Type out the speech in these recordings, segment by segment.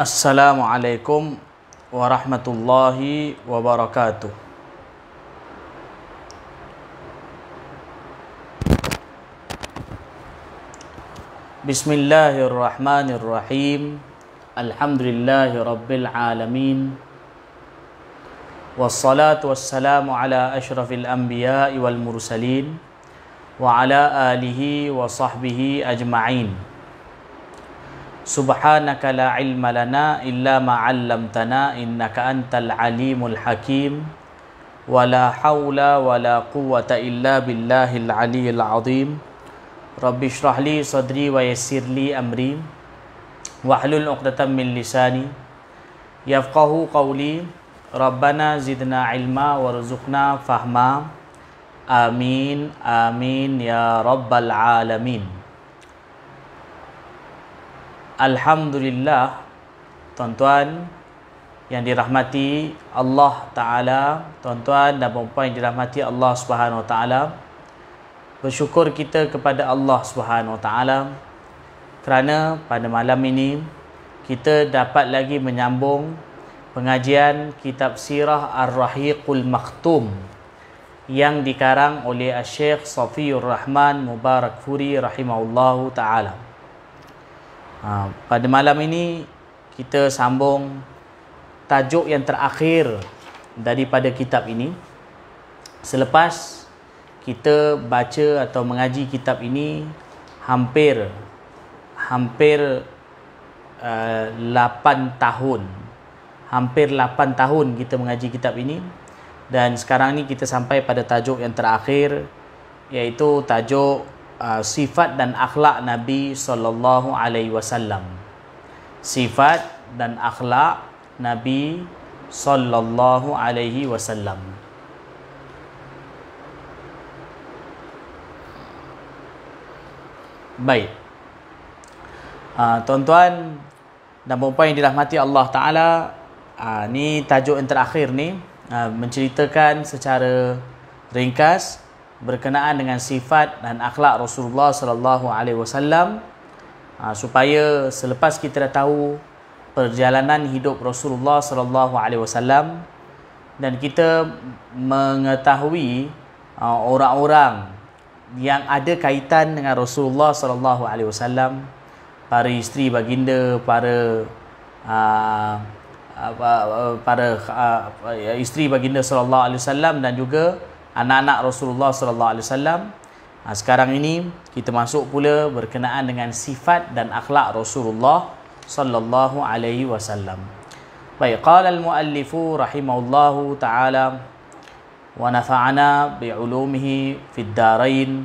السلام عليكم ورحمة الله وبركاته. بسم الله الرحمن الرحيم. الحمد لله رب العالمين. والصلاة والسلام على أشرف الأنبياء والمرسلين وعلى آله وصحبه أجمعين. سبحانك لا علم لنا إلا ما علمتنا إنك أنت العليم الحكيم. ولا حول ولا قوة إلا بالله العلي العظيم. رب اشرح لي صدري ويسر لي أمري. واحلل عقدة من لساني يفقه قولي. ربنا زدنا علما وارزقنا فهما. آمين آمين يا رب العالمين. Alhamdulillah Tuan-tuan Yang dirahmati Allah Ta'ala Tuan-tuan dan perempuan yang dirahmati Allah Subhanahu Wa Ta'ala Bersyukur kita kepada Allah Subhanahu Wa Ta'ala Kerana pada malam ini Kita dapat lagi menyambung Pengajian Kitab Sirah Ar-Rahiqul Maktum Yang dikarang oleh Syekh Safiyur Rahman Mubarak Furi Rahimahullahu Ta'ala Ha, pada malam ini kita sambung tajuk yang terakhir daripada kitab ini. Selepas kita baca atau mengaji kitab ini hampir hampir uh, 8 tahun. Hampir 8 tahun kita mengaji kitab ini dan sekarang ni kita sampai pada tajuk yang terakhir iaitu tajuk uh, sifat dan akhlak Nabi sallallahu alaihi wasallam. Sifat dan akhlak Nabi sallallahu alaihi wasallam. Baik. Uh, tuan-tuan dan puan yang dirahmati Allah Taala, uh, ni tajuk yang terakhir ni menceritakan secara ringkas berkenaan dengan sifat dan akhlak Rasulullah sallallahu alaihi wasallam ha, supaya selepas kita dah tahu perjalanan hidup Rasulullah sallallahu alaihi wasallam dan kita mengetahui ha, orang-orang yang ada kaitan dengan Rasulullah sallallahu alaihi wasallam para isteri baginda para uh, para uh, isteri baginda sallallahu alaihi wasallam dan juga anak-anak Rasulullah sallallahu alaihi wasallam. Ha, sekarang ini kita masuk pula berkenaan dengan sifat dan akhlak Rasulullah sallallahu alaihi wasallam. Baik, qala al-muallifu rahimahullahu taala wa nafa'ana bi ulumihi fid darain.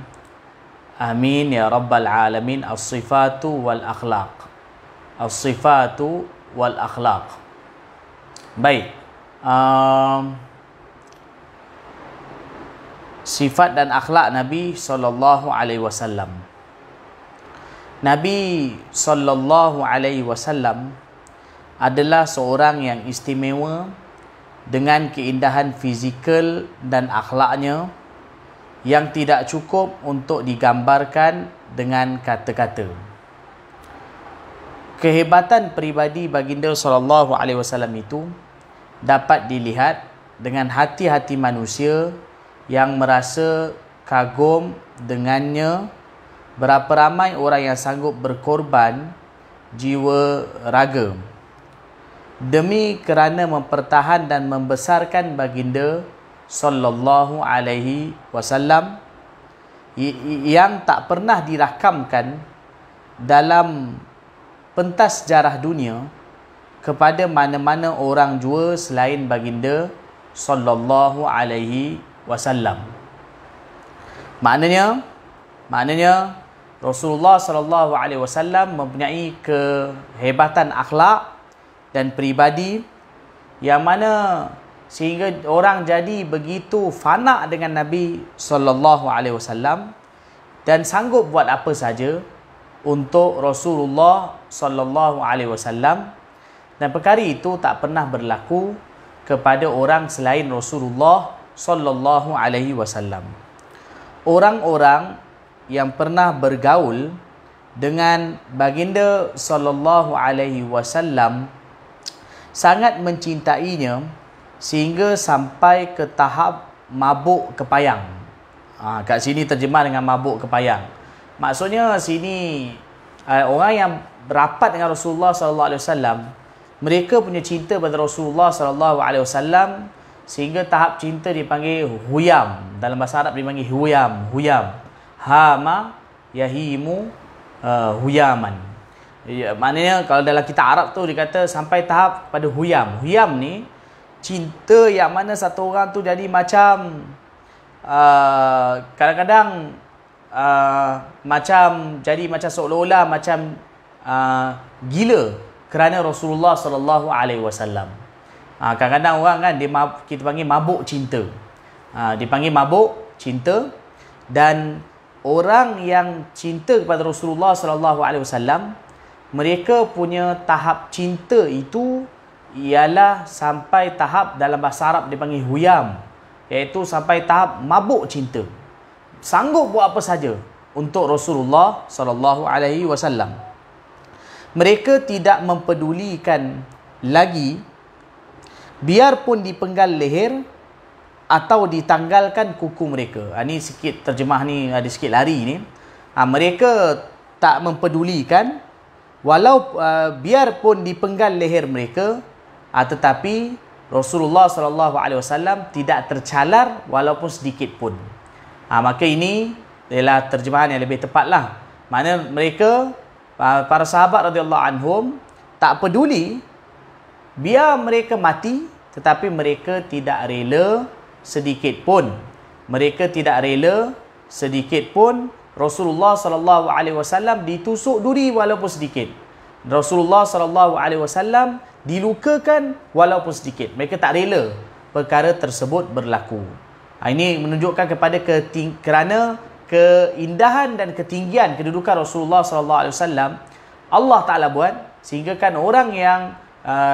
Amin ya rabbal alamin. As-sifatu wal akhlaq. As-sifatu wal akhlaq. Baik. Um, sifat dan akhlak Nabi sallallahu alaihi wasallam. Nabi sallallahu alaihi wasallam adalah seorang yang istimewa dengan keindahan fizikal dan akhlaknya yang tidak cukup untuk digambarkan dengan kata-kata. Kehebatan peribadi baginda sallallahu alaihi wasallam itu dapat dilihat dengan hati-hati manusia yang merasa kagum dengannya. Berapa ramai orang yang sanggup berkorban jiwa raga? Demi kerana mempertahan dan membesarkan baginda sallallahu alaihi wasallam yang tak pernah dirakamkan dalam pentas sejarah dunia kepada mana-mana orang jua selain baginda sallallahu alaihi wasallam. Maknanya maknanya Rasulullah sallallahu alaihi wasallam mempunyai kehebatan akhlak dan peribadi yang mana sehingga orang jadi begitu fana dengan Nabi sallallahu alaihi wasallam dan sanggup buat apa saja untuk Rasulullah sallallahu alaihi wasallam dan perkara itu tak pernah berlaku kepada orang selain Rasulullah sallallahu alaihi wasallam. Orang-orang yang pernah bergaul dengan baginda sallallahu alaihi wasallam sangat mencintainya sehingga sampai ke tahap mabuk kepayang. Ha, kat sini terjemah dengan mabuk kepayang. Maksudnya sini uh, orang yang berapat dengan Rasulullah sallallahu alaihi wasallam mereka punya cinta pada Rasulullah sallallahu alaihi wasallam sehingga tahap cinta dipanggil huyam. Dalam bahasa Arab dipanggil huyam huyam. Hama yahimu uh, huyaman. Ya, maknanya kalau dalam kitab Arab tu dikata sampai tahap pada huyam. Huyam ni cinta yang mana satu orang tu jadi macam uh, kadang-kadang uh, macam jadi macam seolah-olah macam uh, gila kerana Rasulullah sallallahu alaihi wasallam. Ha, kadang-kadang orang kan dia kita panggil mabuk cinta. Ha, dipanggil mabuk cinta. Dan orang yang cinta kepada Rasulullah sallallahu alaihi wasallam mereka punya tahap cinta itu ialah sampai tahap dalam bahasa Arab dipanggil huyam iaitu sampai tahap mabuk cinta. Sanggup buat apa saja untuk Rasulullah sallallahu alaihi wasallam. Mereka tidak mempedulikan lagi biarpun dipenggal leher atau ditanggalkan kuku mereka ha, ini sikit terjemah ni ada sikit lari ni ha, mereka tak mempedulikan walau uh, biarpun dipenggal leher mereka Ha, tetapi Rasulullah sallallahu alaihi wasallam tidak tercalar walaupun sedikit pun. Ha, maka ini adalah terjemahan yang lebih tepatlah. Mana mereka para sahabat radhiyallahu anhum tak peduli biar mereka mati tetapi mereka tidak rela sedikit pun. Mereka tidak rela sedikit pun Rasulullah sallallahu alaihi wasallam ditusuk duri walaupun sedikit. Rasulullah sallallahu alaihi wasallam dilukakan walaupun sedikit. Mereka tak rela perkara tersebut berlaku. Ha, ini menunjukkan kepada keting- kerana keindahan dan ketinggian kedudukan Rasulullah sallallahu alaihi wasallam Allah Taala buat sehingga kan orang yang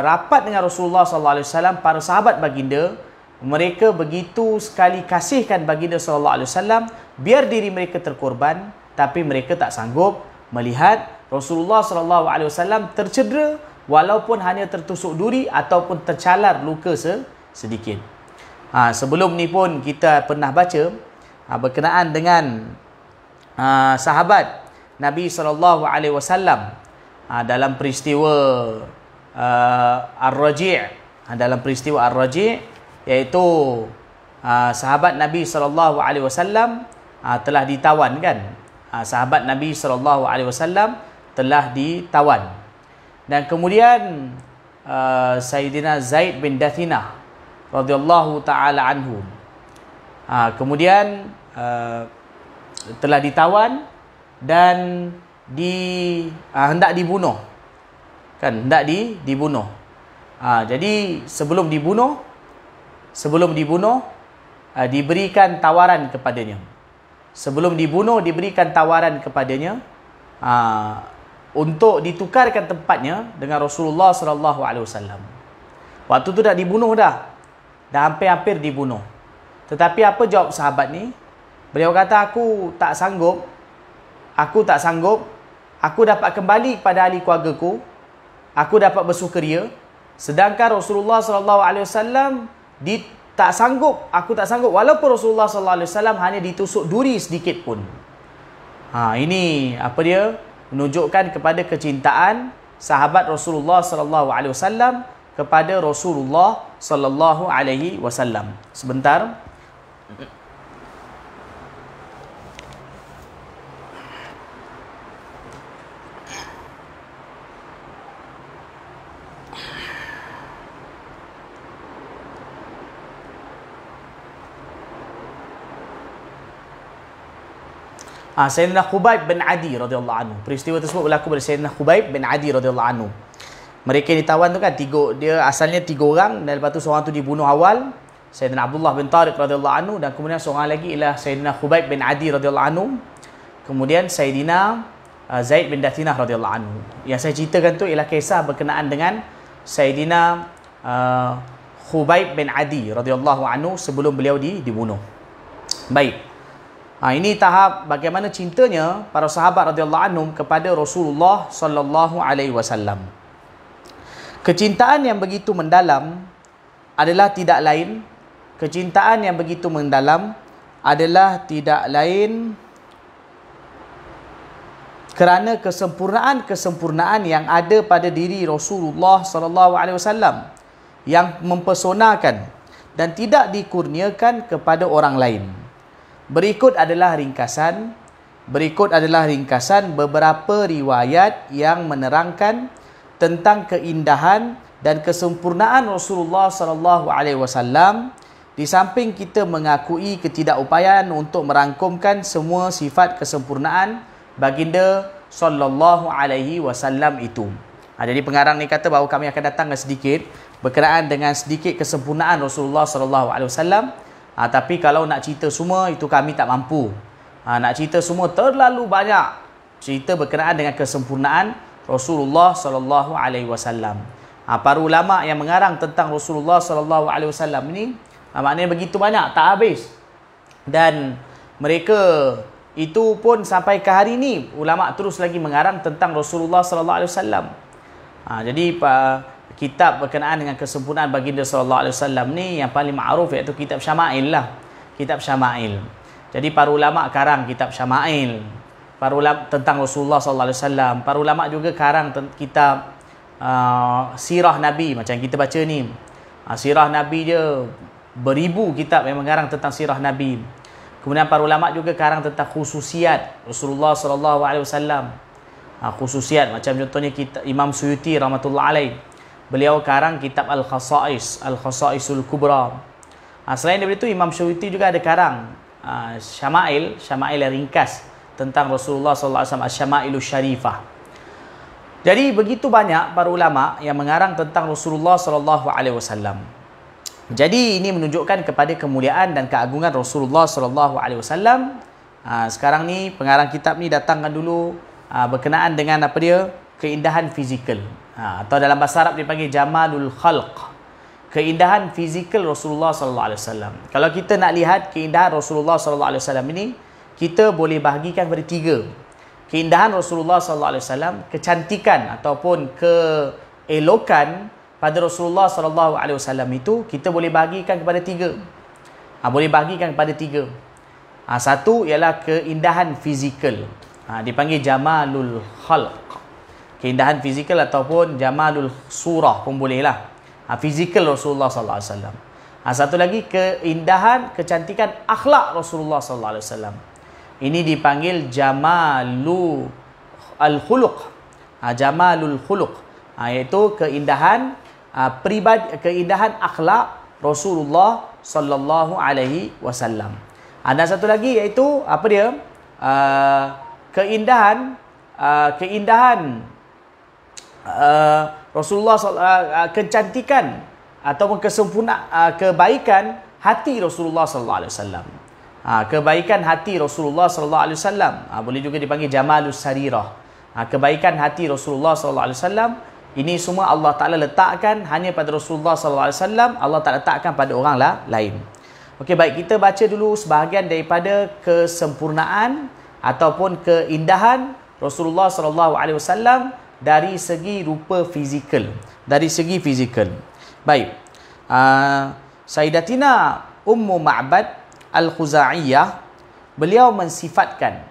rapat dengan Rasulullah sallallahu alaihi wasallam para sahabat baginda mereka begitu sekali kasihkan baginda sallallahu alaihi wasallam biar diri mereka terkorban tapi mereka tak sanggup melihat Rasulullah sallallahu alaihi wasallam tercedera walaupun hanya tertusuk duri ataupun tercalar luka sedikit. Ha, sebelum ni pun kita pernah baca ha, berkenaan dengan ha, sahabat Nabi sallallahu alaihi wasallam ha, dalam peristiwa uh, Ar-Raji' ha, dalam peristiwa Ar-Raji' iaitu ha, sahabat Nabi sallallahu alaihi wasallam telah ditawan kan? Ha, sahabat Nabi sallallahu alaihi wasallam telah ditawan. Dan kemudian uh, Sayyidina Zaid bin Dathina radhiyallahu taala anhu. Uh, kemudian uh, telah ditawan dan di uh, hendak dibunuh kan hendak di dibunuh uh, jadi sebelum dibunuh sebelum dibunuh uh, diberikan tawaran kepadanya sebelum dibunuh diberikan tawaran kepadanya uh, untuk ditukarkan tempatnya dengan Rasulullah sallallahu alaihi wasallam. Waktu tu dah dibunuh dah. Dah hampir-hampir dibunuh. Tetapi apa jawab sahabat ni? Beliau kata aku tak sanggup. Aku tak sanggup. Aku dapat kembali kepada ahli keluargaku. Aku dapat bersukaria. Sedangkan Rasulullah sallallahu alaihi wasallam di tak sanggup, aku tak sanggup walaupun Rasulullah sallallahu alaihi wasallam hanya ditusuk duri sedikit pun. Ha ini apa dia? menunjukkan kepada kecintaan sahabat Rasulullah sallallahu alaihi wasallam kepada Rasulullah sallallahu alaihi wasallam. Sebentar. Ha, Sayyidina Khubaib bin Adi radhiyallahu anhu. Peristiwa tersebut berlaku pada Sayyidina Khubaib bin Adi radhiyallahu anhu. Mereka ditawan tu kan tiga dia asalnya tiga orang dan lepas tu seorang tu dibunuh awal Sayyidina Abdullah bin Tariq radhiyallahu anhu dan kemudian seorang lagi ialah Sayyidina Khubaib bin Adi radhiyallahu anhu. Kemudian Sayyidina uh, Zaid bin Dathinah radhiyallahu anhu. Yang saya ceritakan tu ialah kisah berkenaan dengan Sayyidina uh, Khubaib bin Adi radhiyallahu anhu sebelum beliau di, dibunuh. Baik. Ha, ini tahap bagaimana cintanya para sahabat radhiyallahu anhum kepada Rasulullah sallallahu alaihi wasallam. Kecintaan yang begitu mendalam adalah tidak lain kecintaan yang begitu mendalam adalah tidak lain kerana kesempurnaan-kesempurnaan yang ada pada diri Rasulullah sallallahu alaihi wasallam yang mempesonakan dan tidak dikurniakan kepada orang lain. Berikut adalah ringkasan berikut adalah ringkasan beberapa riwayat yang menerangkan tentang keindahan dan kesempurnaan Rasulullah sallallahu alaihi wasallam di samping kita mengakui ketidakupayaan untuk merangkumkan semua sifat kesempurnaan baginda sallallahu alaihi wasallam itu. Ha, jadi pengarang ni kata bahawa kami akan datang sedikit berkenaan dengan sedikit kesempurnaan Rasulullah sallallahu alaihi wasallam. Ha, tapi kalau nak cerita semua itu kami tak mampu. Ha, nak cerita semua terlalu banyak cerita berkenaan dengan kesempurnaan Rasulullah sallallahu alaihi wasallam. Ha, para ulama yang mengarang tentang Rasulullah sallallahu alaihi wasallam ini ha, maknanya begitu banyak tak habis. Dan mereka itu pun sampai ke hari ini ulama terus lagi mengarang tentang Rasulullah sallallahu alaihi wasallam. Jadi kitab berkenaan dengan kesempurnaan baginda sallallahu alaihi wasallam ni yang paling ma'ruf iaitu kitab Syama'il lah. Kitab Syama'il. Jadi para ulama karang kitab Syama'il para ulama tentang Rasulullah sallallahu alaihi wasallam. Para ulama juga karang kitab uh, sirah Nabi macam kita baca ni. Uh, sirah Nabi dia beribu kitab yang mengarang tentang sirah Nabi. Kemudian para ulama juga karang tentang khususiat Rasulullah sallallahu alaihi wasallam. Uh, khususiat macam contohnya kita Imam Suyuti rahmatullah alaih. Beliau karang kitab Al-Khasa'is, Al-Khasaisul Kubra. Uh, selain daripada itu Imam Suyuti juga ada karang uh, Syama'il, Syama'il yang ringkas tentang Rasulullah wasallam Asy-Syama'ilus Syarifah. Jadi begitu banyak para ulama yang mengarang tentang Rasulullah wasallam. Jadi ini menunjukkan kepada kemuliaan dan keagungan Rasulullah wasallam. Ha, sekarang ni pengarang kitab ni datangkan dulu ha, berkenaan dengan apa dia? keindahan fizikal. Ha, atau dalam bahasa Arab dipanggil jamalul khalq. Keindahan fizikal Rasulullah sallallahu alaihi wasallam. Kalau kita nak lihat keindahan Rasulullah sallallahu alaihi wasallam ini, kita boleh bahagikan kepada tiga. Keindahan Rasulullah sallallahu alaihi wasallam, kecantikan ataupun keelokan pada Rasulullah sallallahu alaihi wasallam itu kita boleh bahagikan kepada tiga. Ha, boleh bahagikan kepada tiga. Ha, satu ialah keindahan fizikal. Ha, dipanggil jamalul khalq. Keindahan fizikal ataupun jamalul surah pun bolehlah. Ha, fizikal Rasulullah sallallahu alaihi wasallam. Ha, satu lagi keindahan kecantikan akhlak Rasulullah sallallahu alaihi wasallam. Ini dipanggil jamalu al-khuluq. Ha, jamalul khuluq. Ha, iaitu keindahan uh, peribadi keindahan akhlak Rasulullah sallallahu alaihi wasallam. Ada satu lagi iaitu apa dia? Uh, keindahan uh, keindahan uh, Rasulullah uh, kecantikan ataupun kesempurnaan uh, kebaikan hati Rasulullah sallallahu alaihi wasallam. Ha, kebaikan hati Rasulullah sallallahu alaihi wasallam ha, boleh juga dipanggil jamalus sarirah. Ha, kebaikan hati Rasulullah sallallahu alaihi wasallam ini semua Allah Taala letakkan hanya pada Rasulullah sallallahu alaihi wasallam, Allah tak letakkan pada orang lah, lain. Okey baik kita baca dulu sebahagian daripada kesempurnaan ataupun keindahan Rasulullah sallallahu alaihi wasallam dari segi rupa fizikal, dari segi fizikal. Baik. Uh, Sayyidatina Ummu Ma'bad Al-Khuzaiyah beliau mensifatkan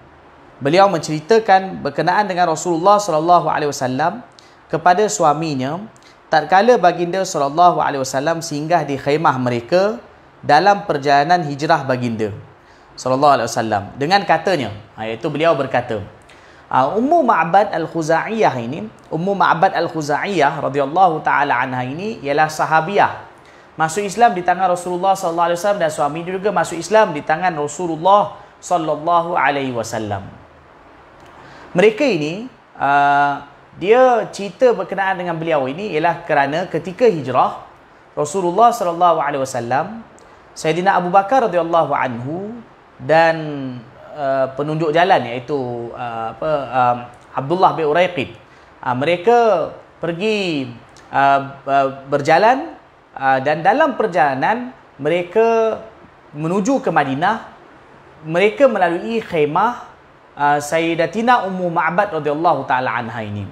beliau menceritakan berkenaan dengan Rasulullah sallallahu alaihi wasallam kepada suaminya tatkala baginda sallallahu alaihi wasallam singgah di khaimah mereka dalam perjalanan hijrah baginda sallallahu alaihi wasallam dengan katanya ha, iaitu beliau berkata ha, Ummu Ma'bad Al-Khuzaiyah ini Ummu Ma'bad Al-Khuzaiyah radhiyallahu taala anha ini ialah sahabiah masuk Islam di tangan Rasulullah sallallahu alaihi wasallam dan suami juga masuk Islam di tangan Rasulullah sallallahu alaihi wasallam. Mereka ini uh, dia cerita berkenaan dengan beliau ini ialah kerana ketika hijrah Rasulullah sallallahu alaihi wasallam Sayyidina Abu Bakar radhiyallahu anhu dan uh, penunjuk jalan iaitu uh, apa uh, Abdullah bin Uraiqid uh, mereka pergi uh, uh, berjalan Ah, dan dalam perjalanan mereka menuju ke Madinah mereka melalui khemah uh, Sayyidatina Ummu Ma'bad radhiyallahu taala anha ini.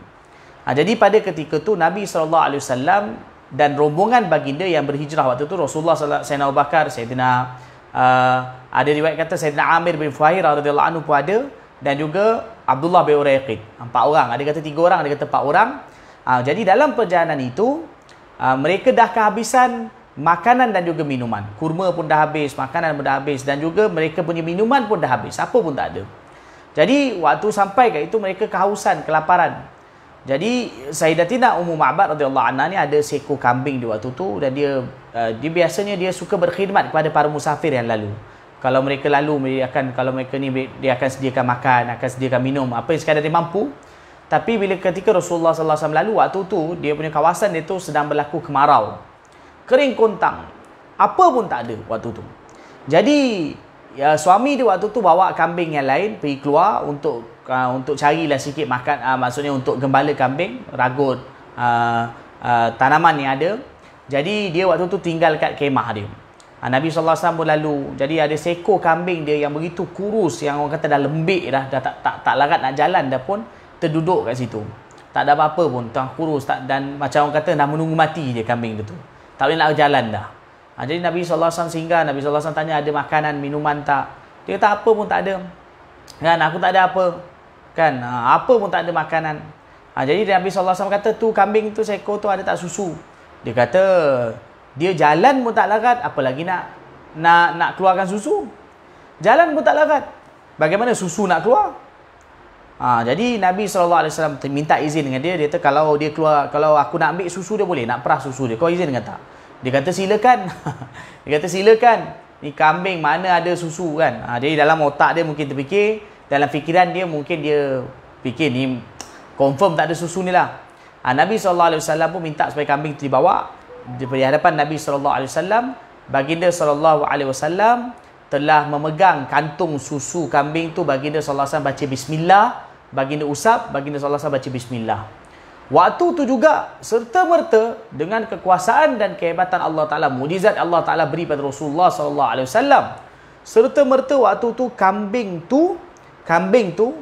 Ha, jadi pada ketika tu Nabi SAW dan rombongan baginda yang berhijrah waktu tu Rasulullah SAW, Sayyidina Abu Bakar, Sayyidina uh, ada riwayat kata Sayyidina Amir bin Fuhair radhiyallahu anhu pun ada dan juga Abdullah bin Uraiqid. Empat orang. Ada kata tiga orang, ada kata empat orang. Uh, jadi dalam perjalanan itu uh, mereka dah kehabisan makanan dan juga minuman. Kurma pun dah habis, makanan pun dah habis dan juga mereka punya minuman pun dah habis. Apa pun tak ada. Jadi waktu sampai kat itu mereka kehausan, kelaparan. Jadi Sayyidatina Ummu Ma'bad radhiyallahu anha ni ada seekor kambing di waktu tu dan dia uh, dia biasanya dia suka berkhidmat kepada para musafir yang lalu. Kalau mereka lalu dia akan kalau mereka ni dia akan sediakan makan, akan sediakan minum, apa yang sekadar dia mampu. Tapi bila ketika Rasulullah sallallahu alaihi wasallam lalu waktu tu dia punya kawasan itu sedang berlaku kemarau. Kering kontang. Apa pun tak ada waktu tu. Jadi ya, suami dia waktu tu bawa kambing yang lain pergi keluar untuk uh, untuk carilah sikit makan uh, maksudnya untuk gembala kambing ragut uh, uh, tanaman yang ada jadi dia waktu tu tinggal kat kemah dia. Uh, Nabi SAW pun lalu jadi ada seekor kambing dia yang begitu kurus yang orang kata dah lembik dah, dah tak, tak, tak larat nak jalan dah pun terduduk kat situ. Tak ada apa-apa pun tengah kurus tak, dan macam orang kata dah menunggu mati dia kambing dia tu. Tak boleh nak jalan dah. Ha, jadi Nabi SAW singgah, Nabi SAW tanya ada makanan, minuman tak. Dia kata apa pun tak ada. Kan, aku tak ada apa. Kan ha, apa pun tak ada makanan. Ha, jadi Nabi SAW kata tu kambing tu seekor tu ada tak susu dia kata dia jalan pun tak larat apalagi nak nak nak keluarkan susu? Jalan pun tak larat bagaimana susu nak keluar? Ha, jadi Nabi SAW minta izin dengan dia. Dia kata kalau dia keluar kalau aku nak ambil susu dia boleh nak perah susu dia. Kau izin dengan tak? Dia kata silakan. Dia kata silakan. Ni kambing mana ada susu kan? Ha, jadi dalam otak dia mungkin terfikir dalam fikiran dia mungkin dia fikir ni confirm tak ada susu ni lah. Ha, Nabi SAW pun minta supaya kambing tu dibawa di hadapan Nabi SAW. Baginda SAW telah memegang kantung susu kambing tu baginda SAW baca Bismillah. Baginda usap, baginda SAW baca Bismillah. Waktu tu juga serta-merta dengan kekuasaan dan kehebatan Allah Ta'ala. Mujizat Allah Ta'ala beri pada Rasulullah SAW. Serta-merta waktu tu kambing tu kambing tu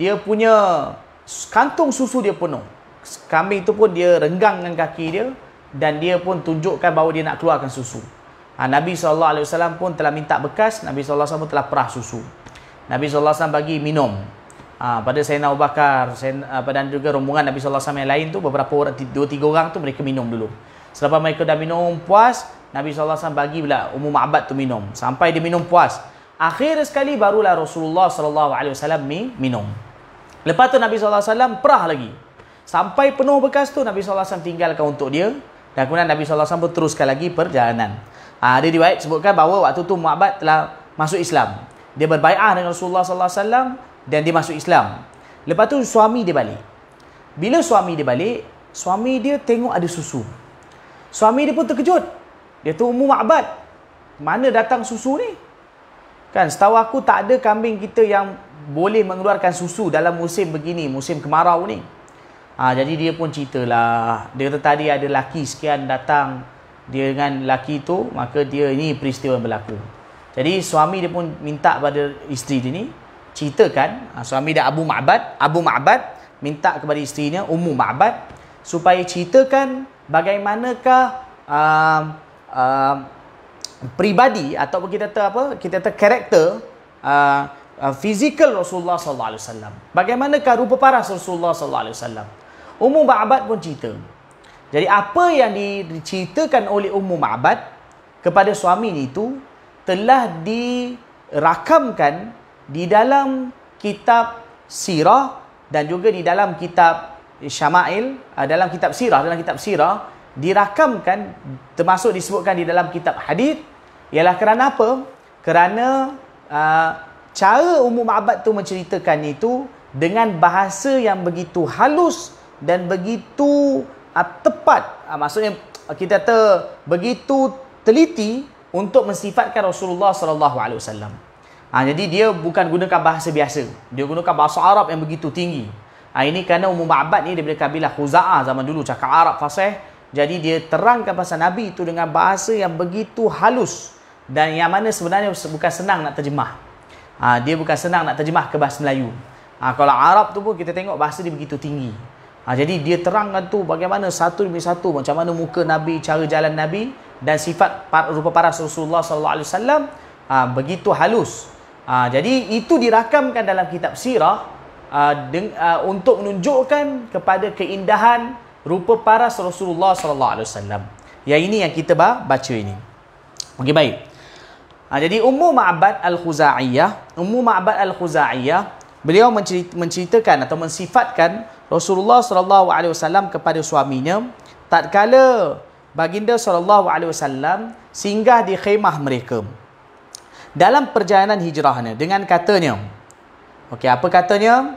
dia punya kantung susu dia penuh. Kambing tu pun dia renggang dengan kaki dia dan dia pun tunjukkan bahawa dia nak keluarkan susu. Ha, Nabi SAW pun telah minta bekas, Nabi SAW pun telah perah susu. Nabi SAW bagi minum. Ha, pada Sayyidina Abu Bakar Sayyidina, dan juga rombongan Nabi SAW yang lain tu, beberapa orang, dua tiga orang tu mereka minum dulu. Selepas mereka dah minum puas, Nabi SAW bagi pula umum ma'abad tu minum. Sampai dia minum puas. Akhir sekali barulah Rasulullah wasallam minum. Lepas tu Nabi wasallam perah lagi. Sampai penuh bekas tu Nabi wasallam tinggalkan untuk dia dan kemudian Nabi alaihi wasallam teruskan lagi perjalanan. Ha, ada riwayat sebutkan bahawa waktu tu Mu'abbad telah masuk Islam. Dia berbai'ah dengan Rasulullah wasallam dan dia masuk Islam. Lepas tu suami dia balik. Bila suami dia balik, suami dia tengok ada susu. Suami dia pun terkejut. Dia tu Ummu Ma'bad. Mana datang susu ni? Kan setahu aku tak ada kambing kita yang boleh mengeluarkan susu dalam musim begini, musim kemarau ni. Ha, jadi dia pun ceritalah. Dia kata tadi ada laki sekian datang dia dengan laki tu, maka dia ini peristiwa yang berlaku. Jadi suami dia pun minta pada isteri dia ni ceritakan, ha, suami dia Abu Ma'bad, Abu Ma'bad minta kepada isterinya Ummu Ma'bad supaya ceritakan bagaimanakah uh, uh, pribadi ataupun kita kata apa kita kata karakter uh, uh, fizikal Rasulullah sallallahu alaihi wasallam bagaimanakah rupa paras Rasulullah sallallahu alaihi wasallam Ummu Ma'bad pun cerita jadi apa yang diceritakan oleh Ummu Ma'bad kepada suami itu telah dirakamkan di dalam kitab sirah dan juga di dalam kitab syama'il uh, dalam kitab sirah dalam kitab sirah dirakamkan termasuk disebutkan di dalam kitab hadis ialah kerana apa? Kerana uh, cara umum abad tu menceritakan itu dengan bahasa yang begitu halus dan begitu uh, tepat. Uh, maksudnya kita kata begitu teliti untuk mensifatkan Rasulullah sallallahu alaihi wasallam. Ha, jadi dia bukan gunakan bahasa biasa. Dia gunakan bahasa Arab yang begitu tinggi. Ha, ini kerana umum abad ni daripada kabilah Khuza'ah zaman dulu cakap Arab fasih. Jadi dia terangkan pasal Nabi itu dengan bahasa yang begitu halus dan yang mana sebenarnya bukan senang nak terjemah. Ha, dia bukan senang nak terjemah ke bahasa Melayu. Ha, kalau Arab tu pun kita tengok bahasa dia begitu tinggi. Ha, jadi dia terangkan tu bagaimana satu demi satu macam mana muka Nabi, cara jalan Nabi dan sifat rupa paras Rasulullah sallallahu alaihi wasallam ha, begitu halus. Ha, jadi itu dirakamkan dalam kitab sirah ha, deng, ha, untuk menunjukkan kepada keindahan rupa paras Rasulullah sallallahu alaihi wasallam. Yang ini yang kita baca ini. Okey baik. Ha, jadi Ummu Ma'bad Al-Khuzaiyah, Ummu Ma'bad Al-Khuzaiyah, beliau menceritakan atau mensifatkan Rasulullah sallallahu alaihi wasallam kepada suaminya tatkala baginda sallallahu alaihi wasallam singgah di khemah mereka dalam perjalanan hijrahnya dengan katanya. Okey apa katanya?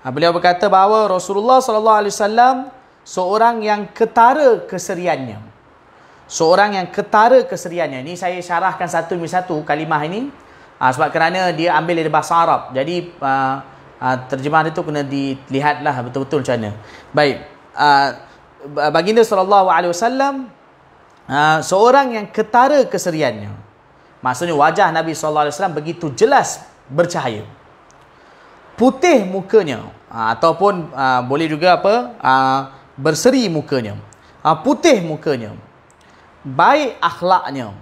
Ha, beliau berkata bahawa Rasulullah sallallahu alaihi wasallam seorang yang ketara keseriannya. Seorang yang ketara keseriannya. Ini saya syarahkan satu demi satu kalimah ini. Ha, sebab kerana dia ambil dari bahasa Arab. Jadi uh, uh, terjemahan itu kena dilihatlah betul-betul macam mana. Baik. Uh, baginda sallallahu alaihi wasallam uh, seorang yang ketara keseriannya. Maksudnya wajah Nabi sallallahu alaihi wasallam begitu jelas bercahaya. Putih mukanya uh, ataupun uh, boleh juga apa? Uh, berseri mukanya. Uh, putih mukanya. Baik akhlaknya.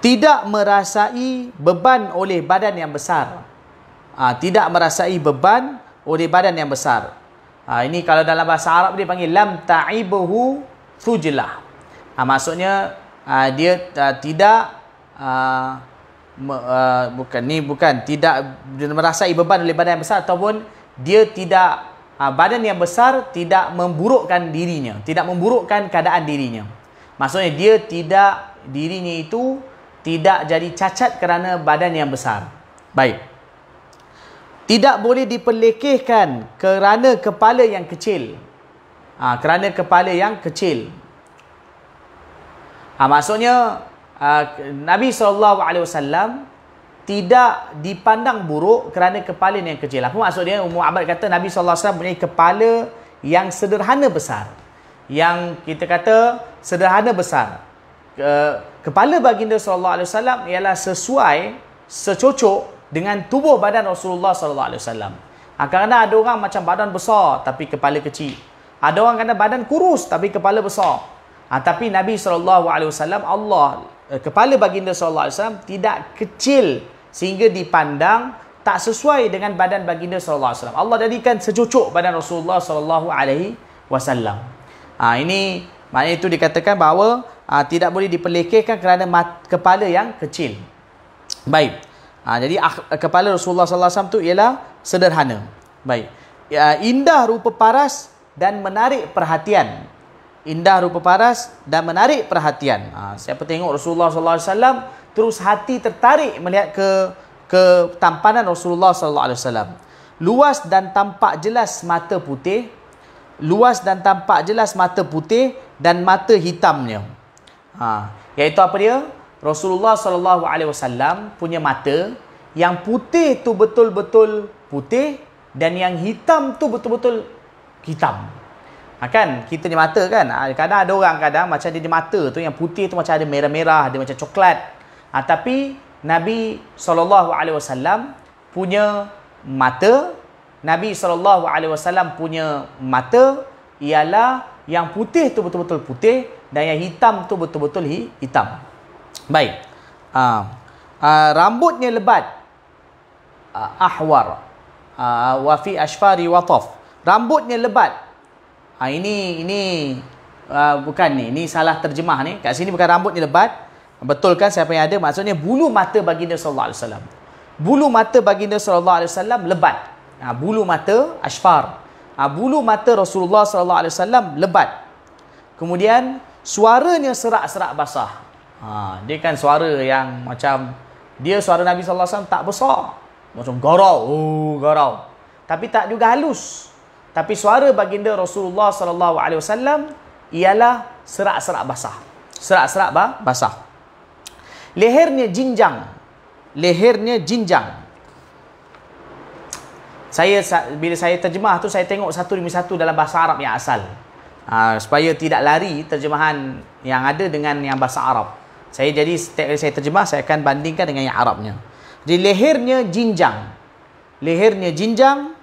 Tidak merasai beban oleh badan yang besar ha, tidak merasai beban oleh badan yang besar. Ha, ini kalau dalam bahasa Arab dia panggil lam ta'ibuhu thujlah. Ha, maksudnya ha, dia ha, tidak me, uh, bukan ni bukan tidak merasai beban oleh badan yang besar ataupun dia tidak ha, badan yang besar tidak memburukkan dirinya, tidak memburukkan keadaan dirinya. Maksudnya dia tidak dirinya itu tidak jadi cacat kerana badan yang besar. Baik tidak boleh diperlekehkan kerana kepala yang kecil. Ha, kerana kepala yang kecil. Ha, maksudnya ha, Nabi SAW tidak dipandang buruk kerana kepala yang kecil. Apa maksudnya? Umar Abad kata Nabi SAW punya kepala yang sederhana besar. Yang kita kata sederhana besar. Kepala baginda SAW ialah sesuai, secocok dengan tubuh badan Rasulullah sallallahu alaihi wasallam. Kadang-kadang ada orang macam badan besar tapi kepala kecil. Ada orang kena badan kurus tapi kepala besar. Ha, tapi Nabi sallallahu alaihi wasallam Allah eh, kepala baginda sallallahu alaihi wasallam tidak kecil sehingga dipandang tak sesuai dengan badan baginda sallallahu alaihi wasallam. Allah jadikan secucuk badan Rasulullah sallallahu alaihi wasallam. Ha, ini maknanya itu dikatakan bahawa ha, tidak boleh diperlekehkan kerana mat, kepala yang kecil. Baik. Ha, jadi kepala Rasulullah sallallahu alaihi wasallam tu ialah sederhana. Baik. Ya, indah rupa paras dan menarik perhatian. Indah rupa paras dan menarik perhatian. Ha, siapa tengok Rasulullah sallallahu alaihi wasallam terus hati tertarik melihat ke ke tampanan Rasulullah sallallahu alaihi wasallam. Luas dan tampak jelas mata putih. Luas dan tampak jelas mata putih dan mata hitamnya. Ha, iaitu apa dia? Rasulullah sallallahu alaihi wasallam punya mata yang putih tu betul-betul putih dan yang hitam tu betul-betul hitam. Ha, kan kita ni mata kan. Ha, kadang ada orang kadang macam dia di mata tu yang putih tu macam ada merah-merah, ada macam coklat. Ha, tapi Nabi wasallam punya mata Nabi wasallam punya mata ialah yang putih tu betul-betul putih dan yang hitam tu betul-betul hitam. Baik. Uh, uh, rambutnya lebat. Uh, ahwar. Uh, wa fi ashfari wataf. Rambutnya lebat. Uh, ini ini uh, bukan ni. Ini salah terjemah ni. Kat sini bukan rambutnya lebat. Betul kan siapa yang ada? Maksudnya bulu mata baginda sallallahu alaihi wasallam. Bulu mata baginda sallallahu alaihi wasallam lebat. Uh, bulu mata ashfar. Uh, bulu mata Rasulullah sallallahu alaihi wasallam lebat. Kemudian suaranya serak-serak basah. Ha, dia kan suara yang macam dia suara Nabi sallallahu alaihi wasallam tak besar. Macam garau, oh garau. Tapi tak juga halus. Tapi suara baginda Rasulullah sallallahu alaihi wasallam ialah serak-serak basah. Serak-serak bah, basah. Lehernya jinjang. Lehernya jinjang. Saya bila saya terjemah tu saya tengok satu demi satu dalam bahasa Arab yang asal. Ha, supaya tidak lari terjemahan yang ada dengan yang bahasa Arab. Saya jadi setiap saya terjemah saya akan bandingkan dengan yang Arabnya. Jadi lehernya jinjang. Lehernya jinjang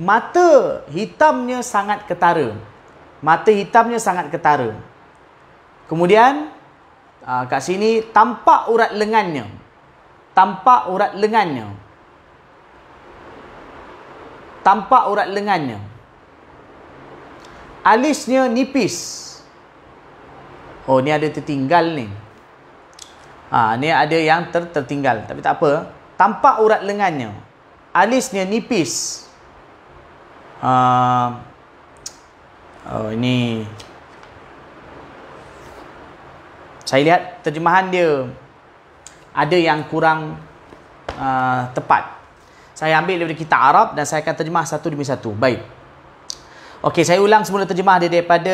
mata hitamnya sangat ketara. Mata hitamnya sangat ketara. Kemudian uh, kat sini tampak urat lengannya. Tampak urat lengannya. Tampak urat lengannya. Alisnya nipis. Oh ni ada tertinggal ni. Ha, ni ada yang ter tertinggal. Tapi tak apa. Tampak urat lengannya. Alisnya nipis. Uh, oh ini. Saya lihat terjemahan dia. Ada yang kurang uh, tepat. Saya ambil daripada kitab Arab dan saya akan terjemah satu demi satu. Baik. Okey, saya ulang semula terjemah dia daripada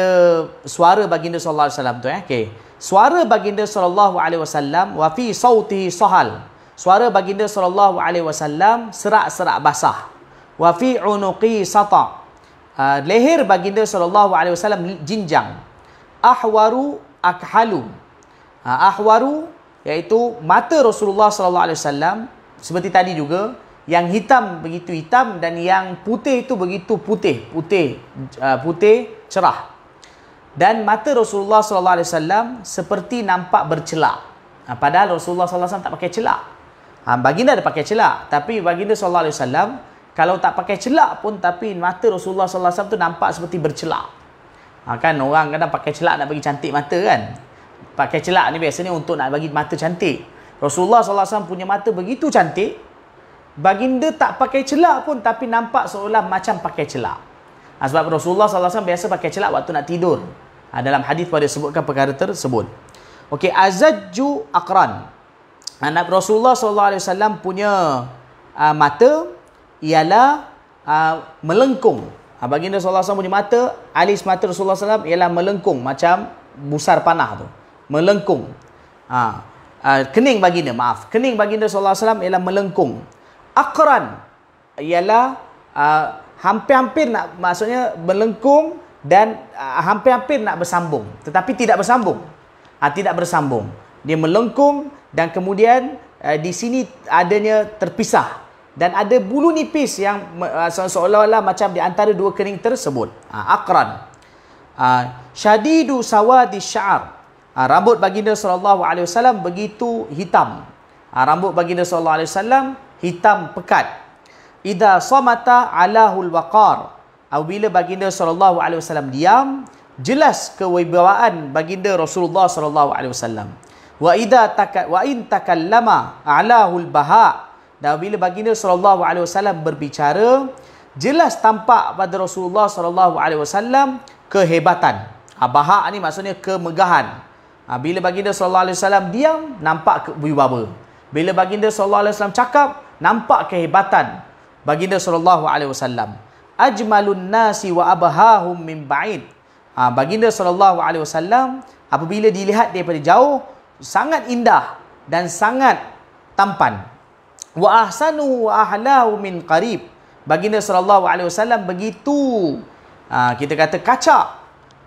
suara baginda sallallahu alaihi wasallam tu eh. Okey. Suara baginda sallallahu alaihi wasallam wa fi sautihi sahal. Suara baginda sallallahu alaihi wasallam serak-serak basah. Wa fi unuqi sata. Uh, leher baginda sallallahu alaihi wasallam jinjang. Ahwaru akhalu. Uh, ahwaru iaitu mata Rasulullah sallallahu alaihi wasallam seperti tadi juga yang hitam begitu hitam dan yang putih itu begitu putih. Putih uh, putih cerah. Dan mata Rasulullah sallallahu alaihi wasallam seperti nampak bercelak ha, padahal Rasulullah sallallahu alaihi wasallam tak pakai celak ha, baginda ada pakai celak tapi baginda sallallahu alaihi wasallam kalau tak pakai celak pun tapi mata Rasulullah sallallahu alaihi wasallam tu nampak seperti bercelak ha, kan orang kadang pakai celak nak bagi cantik mata kan? Pakai celak ni biasanya untuk nak bagi mata cantik. Rasulullah sallallahu alaihi wasallam punya mata begitu cantik baginda tak pakai celak pun tapi nampak seolah macam pakai celak. Ha, sebab Rasulullah SAW biasa pakai celak waktu nak tidur. Ha, dalam hadis pada sebutkan perkara tersebut. Okey, azajju aqran. Ha, Rasulullah SAW punya uh, mata ialah uh, melengkung. Ha, baginda SAW punya mata, alis mata Rasulullah SAW ialah melengkung macam busar panah tu. Melengkung. Ha, uh, kening baginda, maaf. Kening baginda SAW ialah melengkung akran. Ialah uh, hampir-hampir nak maksudnya melengkung dan uh, hampir-hampir nak bersambung. Tetapi tidak bersambung. Uh, tidak bersambung. Dia melengkung dan kemudian uh, di sini adanya terpisah. Dan ada bulu nipis yang uh, seolah-olah macam di antara dua kening tersebut. Uh, akran. Uh, syadidu sawadi sya'ar uh, rambut baginda sallallahu alaihi wasallam begitu hitam. Uh, rambut baginda sallallahu alaihi wasallam hitam pekat. Ida samata alahul waqar. Apabila baginda sallallahu alaihi wasallam diam, jelas kewibawaan baginda Rasulullah sallallahu alaihi wasallam. Wa idza takat wa in takallama alahul baha. Dan bila baginda sallallahu alaihi wasallam berbicara, jelas tampak pada Rasulullah sallallahu alaihi wasallam kehebatan. Baha ni maksudnya kemegahan. Bila baginda sallallahu alaihi wasallam diam, nampak kewibawa. Bila baginda sallallahu alaihi wasallam cakap, nampak kehebatan baginda sallallahu alaihi wasallam. Ajmalun nasi wa abahahum min ba'id. Ha, baginda sallallahu alaihi wasallam apabila dilihat daripada jauh sangat indah dan sangat tampan. Wa ahsanu wa ahlahu min qarib. Baginda sallallahu alaihi wasallam begitu ha, kita kata kacak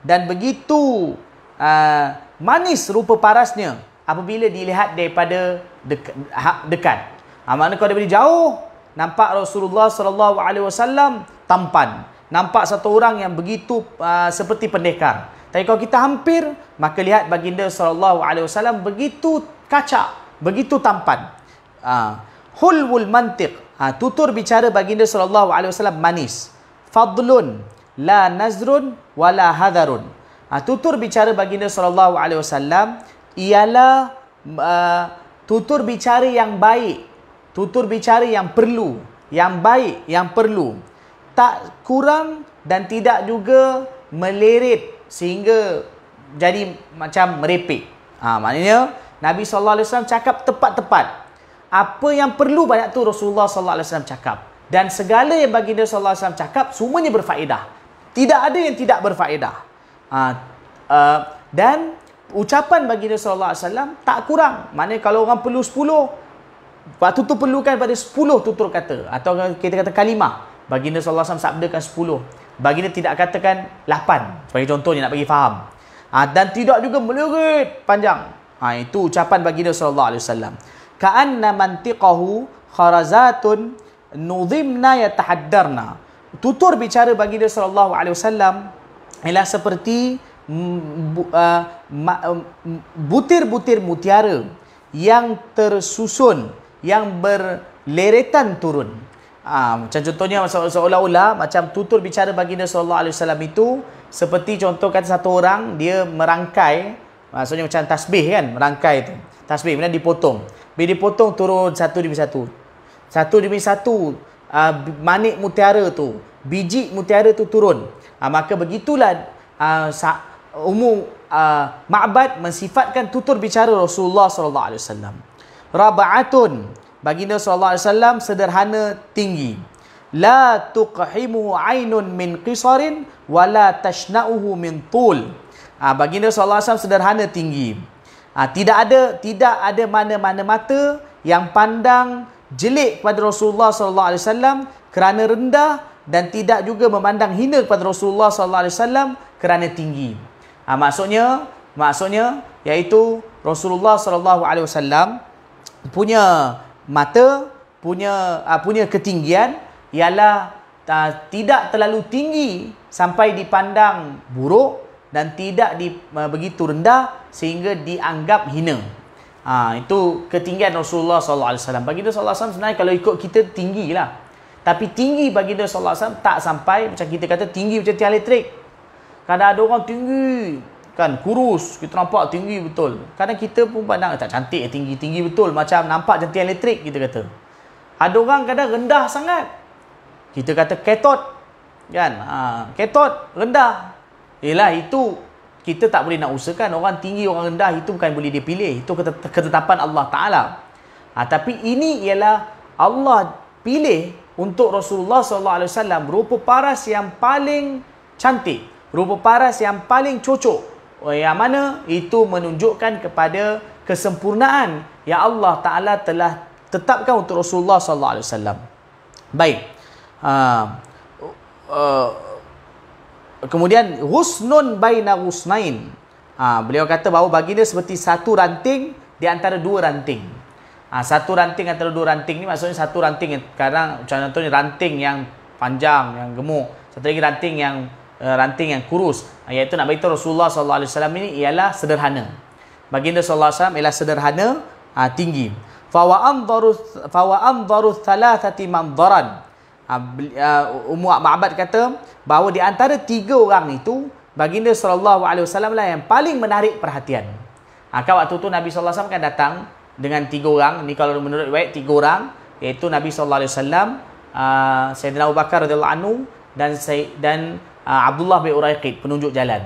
dan begitu uh, manis rupa parasnya apabila dilihat daripada dekat, ha, dekat. Ha, maknanya kalau daripada jauh nampak Rasulullah wasallam tampan. Nampak satu orang yang begitu uh, seperti pendekar. Tapi kalau kita hampir maka lihat baginda wasallam begitu kacak, begitu tampan. Uh, hulwul mantiq. Ha, tutur bicara baginda wasallam manis. Fadlun la nazrun wala hadarun. Ha, tutur bicara baginda wasallam ialah uh, tutur bicara yang baik tutur bicara yang perlu, yang baik, yang perlu. Tak kurang dan tidak juga meleret sehingga jadi macam merepek. Ha, maknanya Nabi SAW cakap tepat-tepat. Apa yang perlu banyak tu Rasulullah SAW cakap. Dan segala yang baginda SAW cakap semuanya berfaedah. Tidak ada yang tidak berfaedah. Ha, uh, dan ucapan baginda SAW tak kurang. Maknanya kalau orang perlu 10, Waktu tu perlukan pada 10 tutur kata atau kita kata kalimah. Baginda wasallam sabdakan 10. Baginda tidak katakan 8. Sebagai contohnya nak bagi faham. Ha, dan tidak juga meleret panjang. Ha, itu ucapan baginda wasallam. Ka'anna mantiqahu kharazatun nudhimna yatahaddarna. tutur bicara baginda wasallam ialah seperti butir-butir mutiara yang tersusun yang berleretan turun. Ha, macam contohnya seolah-olah macam tutur bicara baginda sallallahu alaihi wasallam itu seperti contoh kata satu orang dia merangkai maksudnya macam tasbih kan merangkai tu. Tasbih kemudian dipotong. Bila dipotong turun satu demi satu. Satu demi satu uh, manik mutiara tu, biji mutiara tu turun. Ha, maka begitulah uh, umum uh, ma'bad mensifatkan tutur bicara Rasulullah sallallahu alaihi wasallam. Raba'atun Baginda SAW sederhana tinggi. La tuqhimu ainun min qisarin wa la tashna'uhu min tul. Ha, baginda SAW sederhana tinggi. Ha, tidak ada tidak ada mana-mana mata yang pandang jelik kepada Rasulullah SAW kerana rendah dan tidak juga memandang hina kepada Rasulullah SAW kerana tinggi. Ha, maksudnya maksudnya iaitu Rasulullah SAW punya mata punya uh, punya ketinggian ialah uh, tidak terlalu tinggi sampai dipandang buruk dan tidak di, uh, begitu rendah sehingga dianggap hina. Ha, itu ketinggian Rasulullah SAW. Baginda SAW sebenarnya kalau ikut kita tinggilah. Tapi tinggi baginda SAW tak sampai macam kita kata tinggi macam tiang elektrik. Kadang ada orang tinggi kan kurus kita nampak tinggi betul. Kadang kita pun pandang tak cantik tinggi tinggi betul. Macam nampak tiang elektrik kita kata. Ada orang kadang rendah sangat. Kita kata ketot kan? Ha, ketot rendah. Ialah itu kita tak boleh nak usahakan. Orang tinggi orang rendah itu bukan boleh dia pilih. Itu ketetapan Allah Taala. Ha, tapi ini ialah Allah pilih untuk Rasulullah SAW rupa paras yang paling cantik rupa paras yang paling cocok yang mana itu menunjukkan kepada kesempurnaan yang Allah Taala telah tetapkan untuk Rasulullah sallallahu alaihi wasallam. Baik. Uh, uh, kemudian husnun baina husnain. Uh, beliau kata bahawa baginda seperti satu ranting di antara dua ranting. Uh, satu ranting antara dua ranting ni maksudnya satu ranting yang sekarang contohnya ranting yang panjang yang gemuk, satu lagi ranting yang uh, ranting yang kurus. Iaitu nak beritahu Rasulullah sallallahu alaihi wasallam ini ialah sederhana. Baginda sallallahu alaihi wasallam ialah sederhana uh, tinggi. Fa wa anzaru fa wa anzaru thalathati manzaran. Uh, Ummu Ma'bad kata bahawa di antara tiga orang itu baginda sallallahu alaihi wasallam lah yang paling menarik perhatian. Ha, kan waktu tu Nabi sallallahu alaihi wasallam kan datang dengan tiga orang. Ni kalau menurut riwayat tiga orang iaitu Nabi sallallahu alaihi wasallam Sayyidina Abu Bakar radhiyallahu anhu dan dan uh, Abdullah bin Uraiqid penunjuk jalan.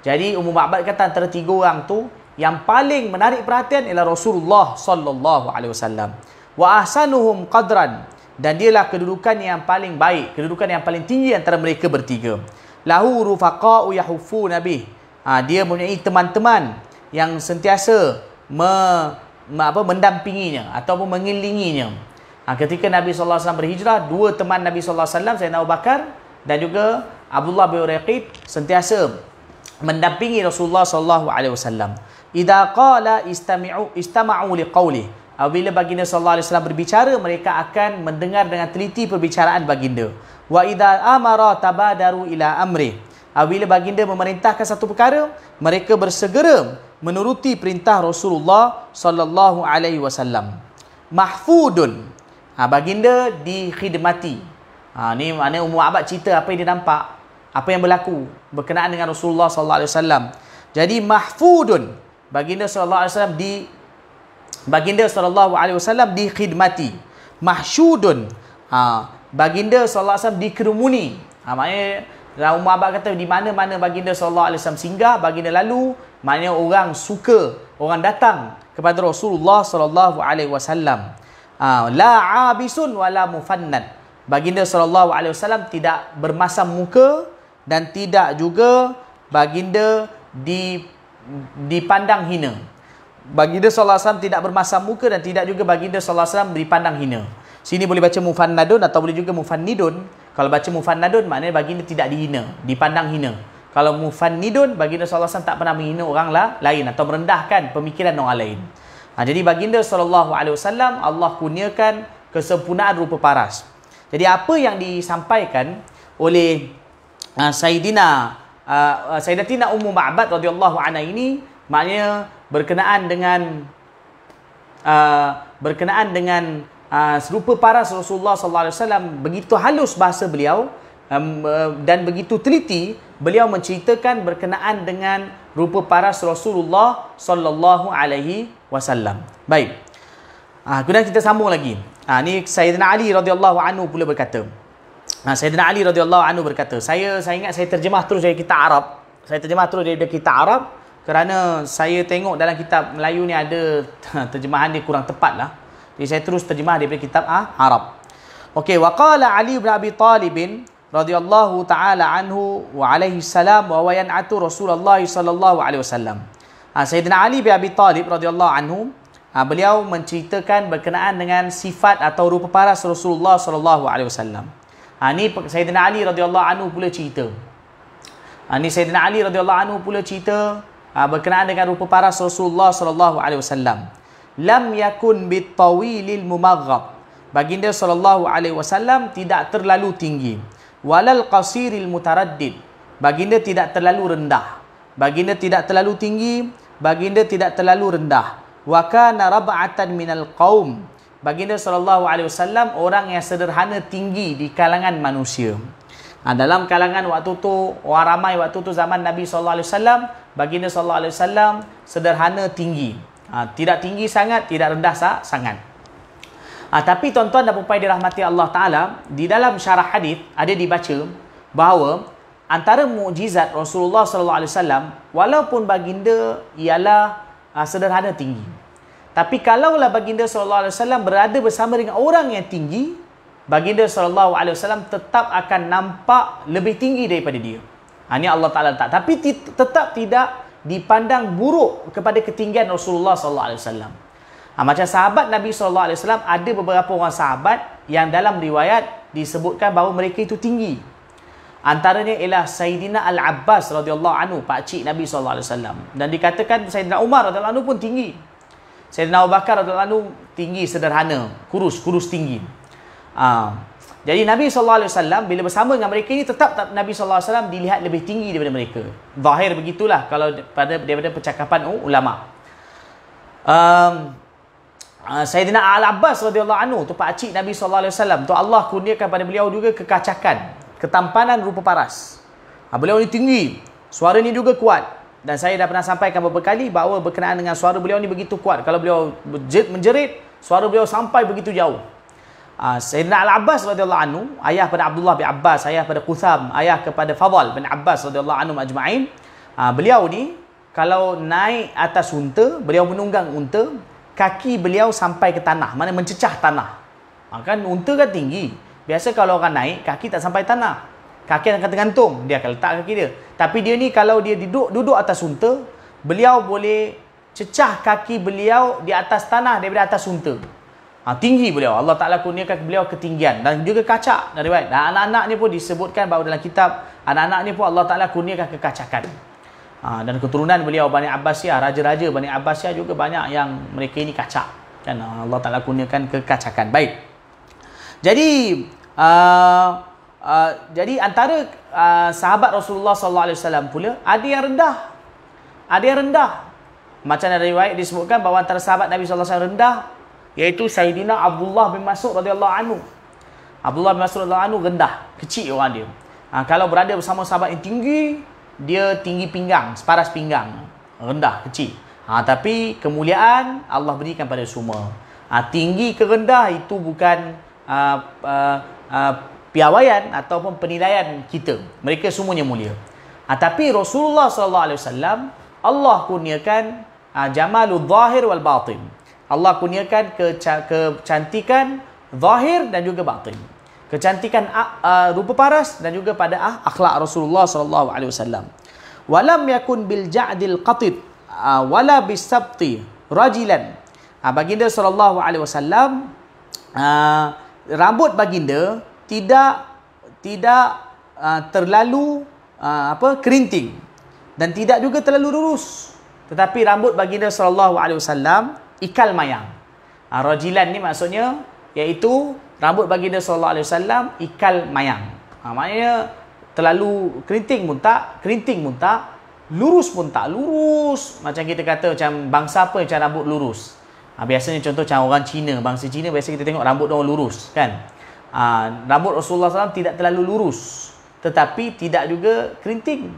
Jadi Ummu Ma'bad kata antara tiga orang tu yang paling menarik perhatian ialah Rasulullah sallallahu alaihi wasallam. Wa ahsanuhum qadran dan dialah kedudukan yang paling baik, kedudukan yang paling tinggi antara mereka bertiga. Lahu rufaqa'u yahufu nabi. Ha, dia mempunyai teman-teman yang sentiasa me, me, apa, mendampinginya ataupun mengelilinginya. Ha, ketika Nabi SAW berhijrah, dua teman Nabi SAW, Sayyidina Abu Bakar dan juga Abdullah bin Uraiqid sentiasa mendampingi Rasulullah sallallahu alaihi wasallam. Idza qala istami'u istama'u liqauli. Apabila baginda sallallahu alaihi wasallam berbicara, mereka akan mendengar dengan teliti perbicaraan baginda. Wa idza amara tabadaru ila amri. Apabila baginda memerintahkan satu perkara, mereka bersegera menuruti perintah Rasulullah sallallahu alaihi wasallam. Mahfudun. Ha, baginda dikhidmati. Ha, ni mana Ummu Abad cerita apa yang dia nampak apa yang berlaku berkenaan dengan Rasulullah sallallahu alaihi wasallam. Jadi mahfudun baginda sallallahu alaihi wasallam di baginda sallallahu alaihi wasallam dikhidmati. Mahsyudun ha, baginda sallallahu alaihi wasallam dikerumuni. Ha, maknanya Umar Abad kata di mana-mana baginda sallallahu alaihi wasallam singgah, baginda lalu, maknanya orang suka, orang datang kepada Rasulullah sallallahu alaihi wasallam. Ha, la abisun wala mufannad. Baginda sallallahu alaihi wasallam tidak bermasam muka dan tidak juga baginda di dipandang hina. Baginda sallallahu alaihi wasallam tidak bermasam muka dan tidak juga baginda sallallahu alaihi wasallam dipandang hina. Sini boleh baca mufannadun atau boleh juga mufannidun. Kalau baca mufannadun maknanya baginda tidak dihina, dipandang hina. Kalau mufannidun baginda sallallahu alaihi wasallam tak pernah menghina orang lah, lain atau merendahkan pemikiran orang lain. Ha, jadi baginda sallallahu alaihi wasallam Allah kurniakan kesempurnaan rupa paras. Jadi apa yang disampaikan oleh uh, Sayyidina uh, Sayyidatina Ummu Ma'bad radhiyallahu anha ini maknanya berkenaan dengan uh, berkenaan dengan uh, serupa paras Rasulullah sallallahu alaihi wasallam begitu halus bahasa beliau um, uh, dan begitu teliti beliau menceritakan berkenaan dengan rupa paras Rasulullah sallallahu alaihi wasallam. Baik. Ah kemudian kita sambung lagi. Ah ni Sayyidina Ali radhiyallahu anhu pula berkata. Ah Sayyidina Ali radhiyallahu anhu berkata, saya saya ingat saya terjemah terus dari kitab Arab. Saya terjemah terus dari kitab Arab kerana saya tengok dalam kitab Melayu ni ada terjemahan dia kurang tepat lah. Jadi saya terus terjemah daripada kitab ah, Arab. Okey, waqala Ali bin Abi Talib radhiyallahu taala anhu wa alaihi salam wa wa yan'atu Rasulullah sallallahu alaihi wasallam. Ha, Sayyidina Ali bin Abi Talib radhiyallahu anhu ha, beliau menceritakan berkenaan dengan sifat atau rupa paras Rasulullah sallallahu alaihi wasallam. Ha ni Sayyidina Ali radhiyallahu anhu pula cerita. Ha ni Sayyidina Ali radhiyallahu anhu pula cerita ha, berkenaan dengan rupa paras Rasulullah sallallahu alaihi wasallam. Lam yakun bitawilil mumaghab. Baginda sallallahu alaihi wasallam tidak terlalu tinggi walal qasiril mutaraddid baginda tidak terlalu rendah baginda tidak terlalu tinggi baginda tidak terlalu rendah wa kana rab'atan minal qaum baginda sallallahu alaihi wasallam orang yang sederhana tinggi di kalangan manusia. Ha, dalam kalangan waktu tu orang ramai waktu tu zaman Nabi sallallahu alaihi wasallam baginda sallallahu alaihi wasallam sederhana tinggi. Ha, tidak tinggi sangat tidak rendah sangat. Ha, tapi tuan-tuan dan puan dirahmati Allah Ta'ala, di dalam syarah hadis ada dibaca bahawa antara mukjizat Rasulullah Sallallahu Alaihi Wasallam walaupun baginda ialah uh, sederhana tinggi. Tapi kalaulah baginda Sallallahu Alaihi Wasallam berada bersama dengan orang yang tinggi, baginda Sallallahu Alaihi Wasallam tetap akan nampak lebih tinggi daripada dia. Ha, ini Allah Ta'ala letak. Tapi tetap tidak dipandang buruk kepada ketinggian Rasulullah Sallallahu Alaihi Wasallam. Ha, macam sahabat Nabi SAW, ada beberapa orang sahabat yang dalam riwayat disebutkan bahawa mereka itu tinggi. Antaranya ialah Sayyidina Al-Abbas radhiyallahu anhu, pak cik Nabi SAW. Dan dikatakan Sayyidina Umar radhiyallahu anhu pun tinggi. Sayyidina Abu Bakar radhiyallahu anhu tinggi sederhana, kurus, kurus tinggi. Ha. Jadi Nabi SAW bila bersama dengan mereka ini tetap Nabi SAW dilihat lebih tinggi daripada mereka. Zahir begitulah kalau pada daripada percakapan ulama. Um, Uh, Sayyidina Al-Abbas radhiyallahu anhu tu pak cik Nabi sallallahu alaihi wasallam tu Allah kurniakan pada beliau juga kekacakan, ketampanan rupa paras. Ha, beliau ni tinggi, suara ni juga kuat dan saya dah pernah sampaikan beberapa kali bahawa berkenaan dengan suara beliau ni begitu kuat. Kalau beliau menjerit, suara beliau sampai begitu jauh. Uh, Sayyidina Al-Abbas radhiyallahu anhu, ayah pada Abdullah bin Abbas, ayah pada Qutham, ayah kepada Fadl bin Abbas radhiyallahu anhu majma'in. Uh, beliau ni kalau naik atas unta, beliau menunggang unta, kaki beliau sampai ke tanah. Mana mencecah tanah. Ha, kan unta kan tinggi. Biasa kalau orang naik, kaki tak sampai tanah. Kaki akan tergantung. Dia akan letak kaki dia. Tapi dia ni kalau dia duduk duduk atas unta, beliau boleh cecah kaki beliau di atas tanah daripada atas unta. Ha, tinggi beliau. Allah Ta'ala kurniakan beliau ketinggian. Dan juga kacak. Dan anak-anak ni pun disebutkan bahawa dalam kitab, anak-anak ni pun Allah Ta'ala kurniakan kekacakan. Ha, dan keturunan beliau Bani Abbasiyah, raja-raja Bani Abbasiyah juga banyak yang mereka ini kacak. Kan Allah Taala kurniakan kekacakan. Baik. Jadi uh, uh, jadi antara uh, sahabat Rasulullah sallallahu alaihi wasallam pula ada yang rendah. Ada yang rendah. Macam ada riwayat disebutkan bahawa antara sahabat Nabi sallallahu alaihi wasallam rendah iaitu Sayyidina Abdullah bin Mas'ud radhiyallahu anhu. Abdullah bin Mas'ud radhiyallahu anhu rendah, kecil orang dia. Ha, kalau berada bersama sahabat yang tinggi, dia tinggi pinggang, separas pinggang. Rendah, kecil. Ha, tapi kemuliaan Allah berikan pada semua. Ha, tinggi ke rendah itu bukan uh, uh, uh, piawaian ataupun penilaian kita. Mereka semuanya mulia. Ha, tapi Rasulullah SAW, Allah kurniakan uh, jamalul zahir wal batin. Allah kurniakan kecantikan zahir dan juga batin kecantikan uh, rupa paras dan juga pada uh, akhlak Rasulullah sallallahu alaihi wasallam. Walam yakun bil ja'dil qatid wala bisabti rajilan. Uh, baginda sallallahu alaihi wasallam rambut baginda tidak tidak uh, terlalu uh, apa kerinting dan tidak juga terlalu lurus. Tetapi rambut baginda sallallahu alaihi wasallam ikal mayang. Uh, rajilan ni maksudnya iaitu rambut baginda sallallahu alaihi wasallam ikal mayang. Ha, maknanya terlalu kerinting pun tak, kerinting pun tak, lurus pun tak, lurus. Macam kita kata macam bangsa apa macam rambut lurus. Ha, biasanya contoh macam orang Cina, bangsa Cina biasa kita tengok rambut orang lurus kan. Ha, rambut Rasulullah SAW tidak terlalu lurus. Tetapi tidak juga kerinting.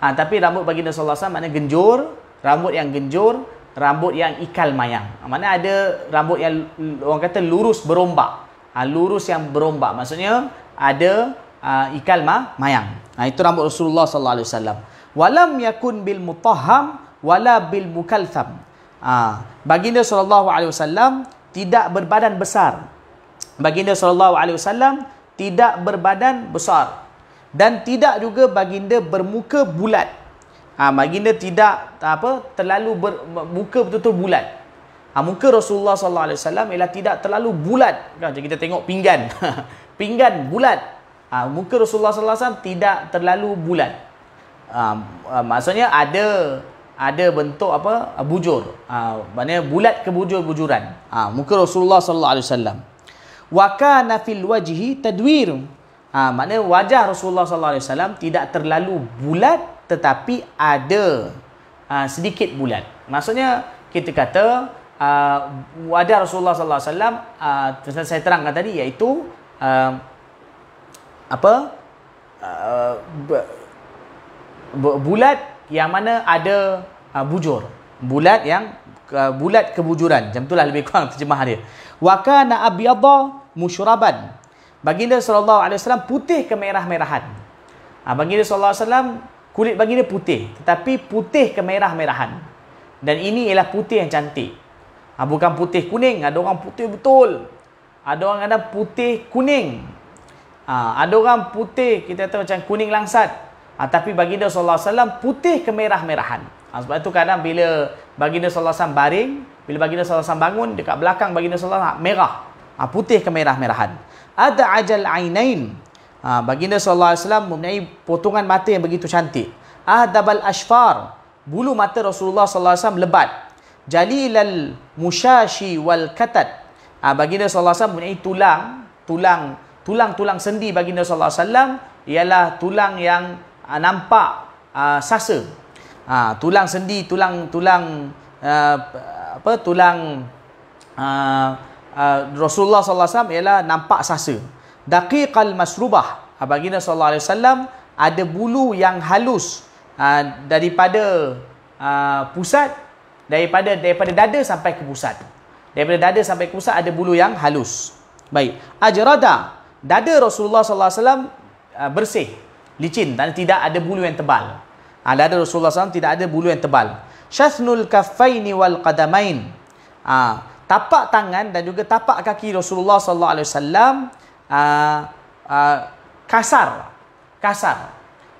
Ha, tapi rambut baginda Rasulullah SAW maknanya genjur, rambut yang genjur, rambut yang ikal mayang. Ha, ada rambut yang orang kata lurus berombak. Ha, lurus yang berombak. Maksudnya ada uh, ikal ma mayang. Ha, itu rambut Rasulullah wasallam. Walam yakun bil mutahham wala bil mukaltham. Ha, baginda wasallam tidak berbadan besar. Baginda sallallahu alaihi wasallam tidak berbadan besar dan tidak juga baginda bermuka bulat. Ha, baginda tidak apa terlalu bermuka betul-betul bulat. Ha, muka Rasulullah sallallahu alaihi wasallam ialah tidak terlalu bulat. Kan kita tengok pinggan. pinggan bulat. Ha, muka Rasulullah sallallahu alaihi wasallam tidak terlalu bulat. Ha, maksudnya ada ada bentuk apa? bujur. Ha, maknanya bulat ke bujur-bujuran. Ha, muka Rasulullah sallallahu alaihi wasallam. Wa kana fil wajhi tadwir. Ha, maknanya wajah Rasulullah sallallahu alaihi wasallam tidak terlalu bulat tetapi ada ha, sedikit bulat. Maksudnya kita kata uh, wajah Rasulullah sallallahu alaihi wasallam uh, saya terangkan tadi iaitu uh, apa uh, bulat yang mana ada uh, bujur bulat yang uh, bulat kebujuran macam itulah lebih kurang terjemah dia wa kana abyadha musyraban baginda sallallahu alaihi wasallam putih kemerah-merahan. Ha, baginda sallallahu alaihi wasallam kulit baginda putih tetapi putih kemerah-merahan. Dan ini ialah putih yang cantik. Ha, bukan putih kuning ada orang putih betul. Ada orang ada putih kuning. Ha, ada orang putih, kita tahu macam kuning langsat. Ha, tapi baginda SAW putih kemerah-merahan. Ha, sebab itu kadang bila baginda SAW baring, bila baginda SAW bangun, dekat belakang baginda SAW merah. Ha, putih kemerah-merahan. Ada ajal ainain. Ha, baginda SAW mempunyai potongan mata yang begitu cantik. Ahdabal ashfar. Bulu mata Rasulullah SAW lebat. Jalilal musyashi wal katat. Ha, baginda SAW mempunyai tulang, tulang tulang-tulang sendi baginda wasallam ialah tulang yang uh, nampak uh, sasa. Uh, tulang sendi, tulang-tulang uh, apa tulang uh, uh, Rasulullah sallallahu alaihi wasallam ialah nampak sasa. Daqiqal masrubah. Uh, baginda sallallahu alaihi wasallam ada bulu yang halus uh, daripada uh, pusat daripada daripada dada sampai ke pusat. Daripada dada sampai ke pusat ada bulu yang halus. Baik. Ajrada dada Rasulullah sallallahu alaihi wasallam bersih, licin dan tidak ada bulu yang tebal. Ha, dada Rasulullah SAW tidak ada bulu yang tebal. Syathnul kaffaini wal qadamain. Ha, tapak tangan dan juga tapak kaki Rasulullah sallallahu alaihi wasallam uh, uh, kasar. Kasar.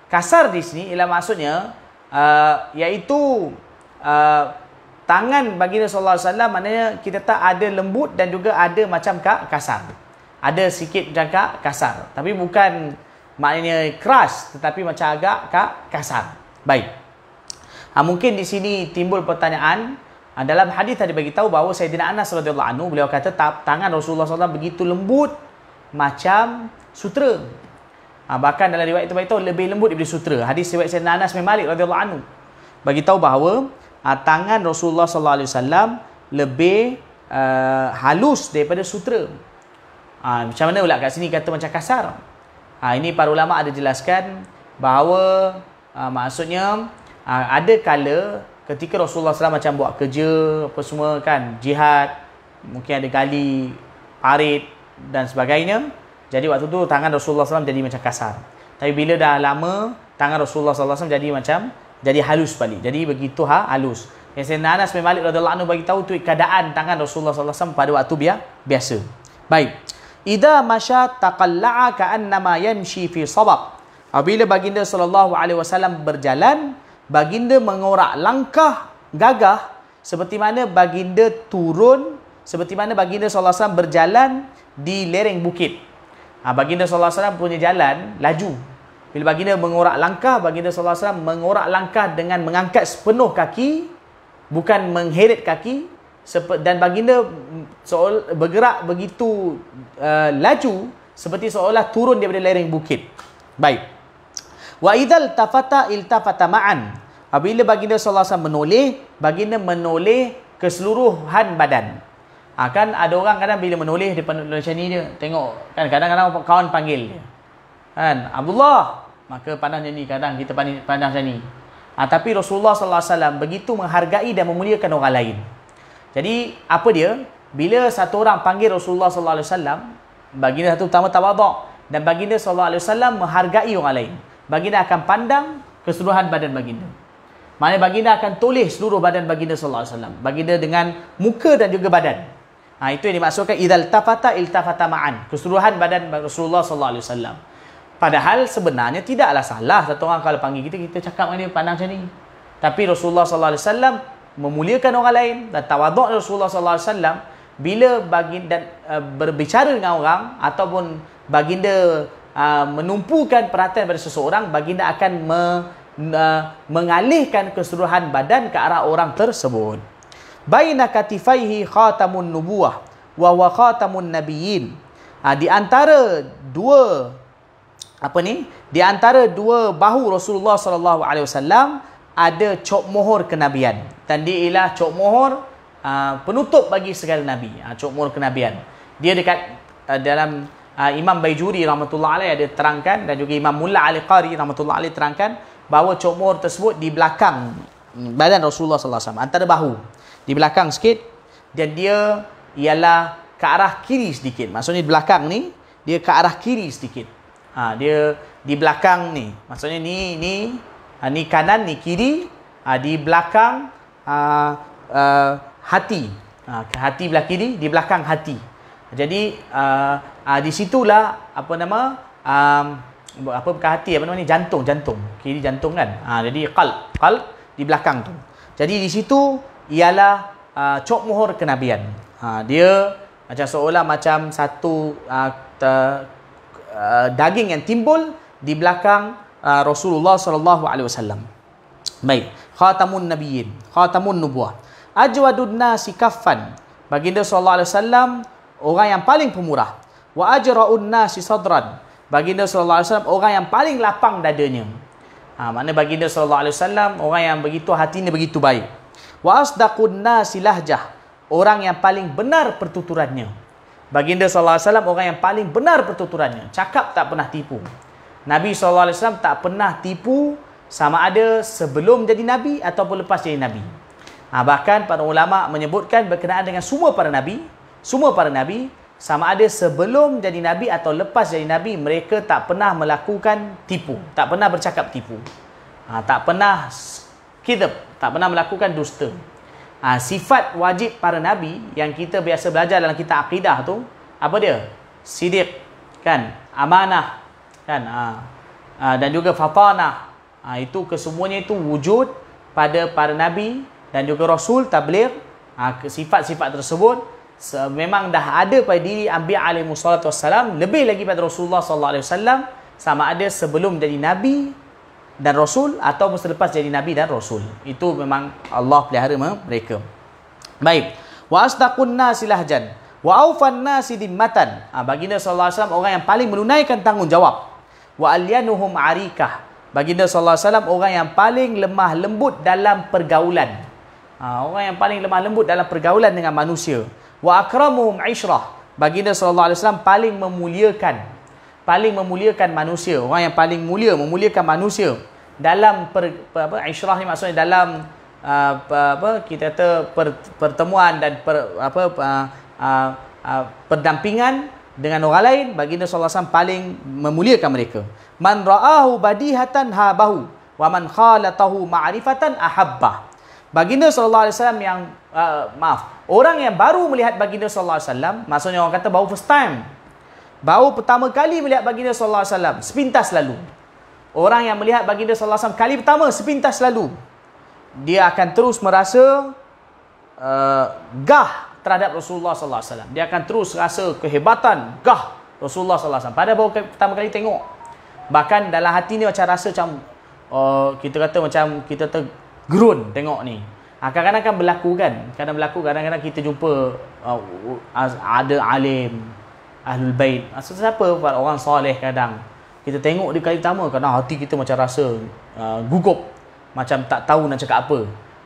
Kasar di sini ialah maksudnya uh, iaitu uh, tangan baginda sallallahu alaihi wasallam maknanya kita tak ada lembut dan juga ada macam kasar ada sikit agak kasar. Tapi bukan maknanya keras tetapi macam agak kasar. Baik. Ha, mungkin di sini timbul pertanyaan ha, dalam hadis tadi bagi tahu bahawa Sayyidina Anas radhiyallahu anhu beliau kata tangan Rasulullah SAW begitu lembut macam sutera. Ha, bahkan dalam riwayat itu bagi tahu lebih lembut daripada sutera. Hadis riwayat Sayyidina Anas bin Malik radhiyallahu anhu bagi tahu bahawa ha, tangan Rasulullah SAW lebih uh, halus daripada sutera. Ha, macam mana pula kat sini kata macam kasar? Ha, ini para ulama ada jelaskan bahawa ha, maksudnya ha, ada kala ketika Rasulullah SAW macam buat kerja apa semua kan jihad mungkin ada gali parit dan sebagainya. Jadi waktu tu tangan Rasulullah SAW jadi macam kasar. Tapi bila dah lama tangan Rasulullah SAW jadi macam jadi halus balik. Jadi begitu ha halus. Yang saya Anas bin Malik radhiyallahu anhu bagi tahu tu keadaan tangan Rasulullah SAW pada waktu biasa. Baik. Ida masya taqalla'a ka'annama yamshi fi sabab. Apabila baginda sallallahu alaihi wasallam berjalan, baginda mengorak langkah gagah seperti mana baginda turun, seperti mana baginda wasallam berjalan di lereng bukit. Ha, baginda wasallam punya jalan laju. Bila baginda mengorak langkah, baginda wasallam mengorak langkah dengan mengangkat sepenuh kaki, bukan mengheret kaki, dan baginda bergerak begitu uh, laju seperti seolah turun daripada lereng bukit. Baik. Wa idzal tafata iltafata ma'an. Apabila baginda sallallahu alaihi wasallam menoleh, baginda menoleh keseluruhan badan. Ha, kan ada orang kadang bila menoleh depan macam ni dia tengok kan kadang-kadang kawan panggil dia. Kan Abdullah maka pandang macam ni kadang kita pandang, pandang macam ni. Ha, tapi Rasulullah sallallahu alaihi wasallam begitu menghargai dan memuliakan orang lain. Jadi apa dia? Bila satu orang panggil Rasulullah sallallahu alaihi wasallam, baginda satu pertama tawaduk dan baginda sallallahu alaihi wasallam menghargai orang lain. Baginda akan pandang keseluruhan badan baginda. Maknanya baginda akan tulis seluruh badan baginda sallallahu alaihi wasallam. Baginda dengan muka dan juga badan. Ha, itu yang dimaksudkan idzal tafata iltafata ma'an. Keseluruhan badan Rasulullah sallallahu alaihi wasallam. Padahal sebenarnya tidaklah salah satu orang kalau panggil kita kita cakap dengan dia pandang macam ni. Tapi Rasulullah sallallahu alaihi wasallam memuliakan orang lain dan tawaduk Rasulullah sallallahu alaihi wasallam bila baginda uh, berbicara dengan orang ataupun baginda uh, menumpukan perhatian pada seseorang baginda akan me, uh, mengalihkan keseluruhan badan ke arah orang tersebut. Baina katifaihi khatamun nubuwah wa wa khatamun nabiyyin. Ha, di antara dua apa ni di antara dua bahu Rasulullah sallallahu alaihi wasallam ada cok mohor kenabian dan dia ialah cok mohor uh, penutup bagi segala nabi uh, cok mohor kenabian dia dekat uh, dalam uh, Imam Baijuri rahmatullah alaih ada terangkan dan juga Imam Mulla Ali Qari rahmatullah alaih terangkan bahawa cok mohor tersebut di belakang badan Rasulullah sallallahu alaihi antara bahu di belakang sikit dan dia ialah ke arah kiri sedikit maksudnya di belakang ni dia ke arah kiri sedikit Ha, dia di belakang ni. Maksudnya ni ni ha, ni kanan ni kiri ha, di belakang ha, uh, hati. Ha, hati belah kiri di belakang hati. Jadi uh, uh, di situlah apa nama um, apa bukan hati apa nama ni jantung jantung kiri jantung kan. Ha, jadi qalb qalb di belakang tu. Jadi di situ ialah uh, cok mohor kenabian. Ha, dia macam seolah macam satu uh, Uh, daging yang timbul di belakang uh, Rasulullah sallallahu alaihi wasallam. Baik, khatamun nabiyyin, khatamun nubuwah. Ajwadun nasi kaffan. Baginda sallallahu alaihi wasallam orang yang paling pemurah. Wa ajraun nasi sadran. Baginda sallallahu alaihi wasallam orang yang paling lapang dadanya. Ha, makna baginda sallallahu alaihi wasallam orang yang begitu hatinya begitu baik. Wa asdaqun nasi lahjah. Orang yang paling benar pertuturannya. Baginda SAW orang yang paling benar pertuturannya. Cakap tak pernah tipu. Nabi SAW tak pernah tipu sama ada sebelum jadi Nabi ataupun lepas jadi Nabi. Ha, bahkan para ulama menyebutkan berkenaan dengan semua para Nabi. Semua para Nabi sama ada sebelum jadi Nabi atau lepas jadi Nabi mereka tak pernah melakukan tipu. Tak pernah bercakap tipu. Ha, tak pernah kidab. Tak pernah melakukan dusta. Ha, sifat wajib para nabi yang kita biasa belajar dalam kitab akidah tu apa dia? Sidiq kan? Amanah kan? Ha, ha, dan juga fatanah. Ha, itu kesemuanya itu wujud pada para nabi dan juga rasul tabligh. Ha, sifat-sifat tersebut memang dah ada pada diri anbiya alaihi wassalam lebih lagi pada Rasulullah sallallahu alaihi wasallam sama ada sebelum jadi nabi dan Rasul atau selepas jadi Nabi dan Rasul. Itu memang Allah pelihara mereka. Baik. Wa asdaqun nasi lahjan. Wa aufan nasi dimmatan. Ha, baginda SAW orang yang paling menunaikan tanggungjawab. Wa alyanuhum arikah. Baginda SAW orang yang paling lemah lembut dalam pergaulan. Ha, orang yang paling lemah lembut dalam pergaulan dengan manusia. Wa akramuhum ishrah. Baginda SAW paling memuliakan paling memuliakan manusia. Orang yang paling mulia memuliakan manusia. Dalam per, per, apa isyrah ni maksudnya dalam uh, apa kita kata per, pertemuan dan per, apa uh, uh, uh, pendampingan dengan orang lain baginda sallallahu alaihi wasallam paling memuliakan mereka. Man ra'ahu badihatan habahu wa man khalatahu ma'rifatan ahabba baginda sallallahu alaihi wasallam yang uh, maaf orang yang baru melihat baginda sallallahu alaihi wasallam maksudnya orang kata baru first time Baru pertama kali melihat baginda sallallahu alaihi wasallam sepintas lalu. Orang yang melihat baginda sallallahu alaihi wasallam kali pertama sepintas lalu dia akan terus merasa uh, gah terhadap Rasulullah sallallahu alaihi wasallam. Dia akan terus rasa kehebatan, gah Rasulullah sallallahu alaihi wasallam pada baru pertama kali tengok. Bahkan dalam hati ni macam rasa macam uh, kita kata macam kita tergerun tengok ni. Ha, kadang-kadang kan berlaku kan. Kadang berlaku kadang-kadang kita jumpa uh, ada alim Ahlul Bait. Maksud siapa? Para orang soleh kadang. Kita tengok di kali pertama kadang hati kita macam rasa uh, gugup. Macam tak tahu nak cakap apa.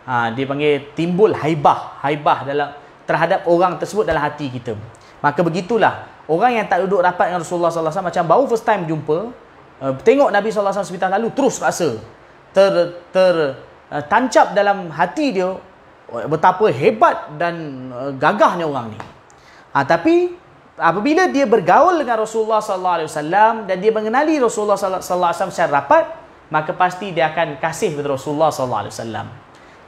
Ha, dia panggil timbul haibah. Haibah dalam terhadap orang tersebut dalam hati kita. Maka begitulah. Orang yang tak duduk rapat dengan Rasulullah SAW macam baru first time jumpa. Uh, tengok Nabi SAW sebentar lalu terus rasa ter, ter uh, tancap dalam hati dia betapa hebat dan uh, gagahnya orang ni. Ha, tapi apabila dia bergaul dengan Rasulullah sallallahu alaihi wasallam dan dia mengenali Rasulullah sallallahu alaihi wasallam secara rapat, maka pasti dia akan kasih kepada Rasulullah sallallahu alaihi wasallam.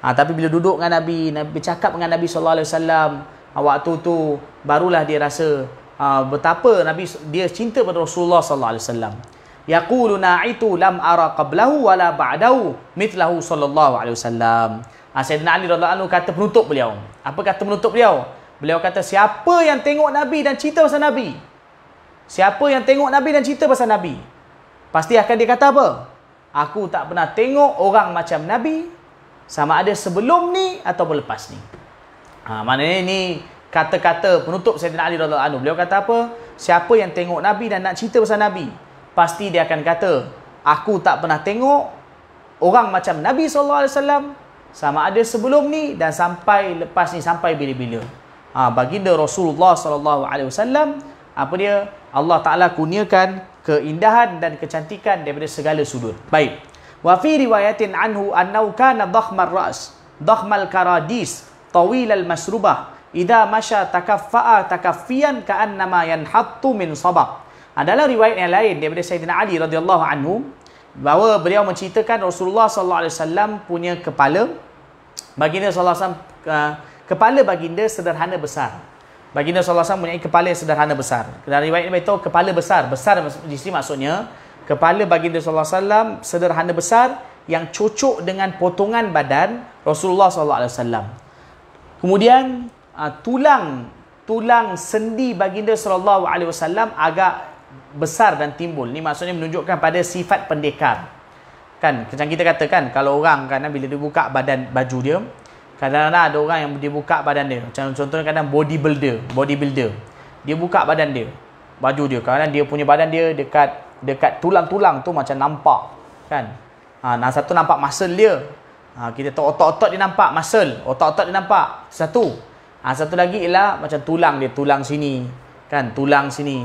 Ha, tapi bila duduk dengan Nabi, Nabi bercakap dengan Nabi sallallahu alaihi wasallam, ha, waktu tu barulah dia rasa ha, betapa Nabi dia cinta kepada Rasulullah sallallahu alaihi wasallam. Yaqulu na'itu lam ara qablahu wala ba'dahu mithlahu sallallahu alaihi wasallam. Ha, Sayyidina Ali radhiyallahu anhu kata penutup beliau. Apa kata penutup beliau? Beliau kata siapa yang tengok Nabi dan cerita pasal Nabi? Siapa yang tengok Nabi dan cerita pasal Nabi? Pasti akan dia kata apa? Aku tak pernah tengok orang macam Nabi sama ada sebelum ni atau lepas ni. Ha, maknanya ni kata-kata penutup Sayyidina Ali radhiyallahu anhu. Beliau kata apa? Siapa yang tengok Nabi dan nak cerita pasal Nabi, pasti dia akan kata, aku tak pernah tengok orang macam Nabi sallallahu alaihi wasallam sama ada sebelum ni dan sampai lepas ni sampai bila-bila ha, baginda Rasulullah sallallahu alaihi wasallam apa dia Allah Taala kurniakan keindahan dan kecantikan daripada segala sudut. Baik. Wa fi riwayatin anhu annahu kana dhakhmar ra's, dhakhmal karadis, tawil al masrubah, idza masya takaffa'a takaffiyan ka'annama yanhattu min Adalah riwayat yang lain daripada Sayyidina Ali radhiyallahu anhu bahawa beliau menceritakan Rasulullah sallallahu alaihi wasallam punya kepala baginda sallallahu alaihi wasallam uh, kepala baginda sederhana besar. Baginda SAW mempunyai kepala yang sederhana besar. Dalam riwayat ini beritahu kepala besar. Besar di sini maksudnya, kepala baginda SAW sederhana besar yang cocok dengan potongan badan Rasulullah SAW. Kemudian, ah, tulang tulang sendi baginda SAW agak besar dan timbul. Ini maksudnya menunjukkan pada sifat pendekar. Kan, macam kita katakan, kalau orang kan bila dia buka badan baju dia, Kadang-kadang ada orang yang dia buka badan dia. Macam contohnya kadang bodybuilder, bodybuilder. Dia buka badan dia. Baju dia. Kadang dia punya badan dia dekat dekat tulang-tulang tu macam nampak. Kan? Ha, nah satu nampak muscle dia. Ha, kita tahu otot-otot dia nampak muscle. Otot-otot dia nampak. Satu. Ha, satu lagi ialah macam tulang dia. Tulang sini. Kan? Tulang sini.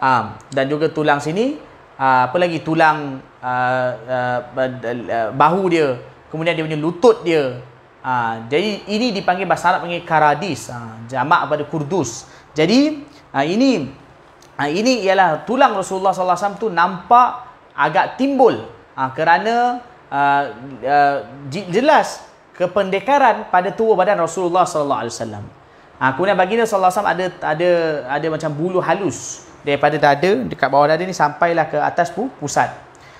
Ha, dan juga tulang sini. Ha, apa lagi? Tulang uh, uh, bahu dia. Kemudian dia punya lutut dia. Ha, jadi ini dipanggil bahasa Arab panggil karadis, ha, jamak pada kurdus. Jadi ha, ini ha, ini ialah tulang Rasulullah SAW tu nampak agak timbul ha, kerana uh, uh, jelas kependekaran pada tubuh badan Rasulullah SAW. Ha, kemudian baginda SAW ada ada ada macam bulu halus daripada dada dekat bawah dada ni sampailah ke atas pu, pusat.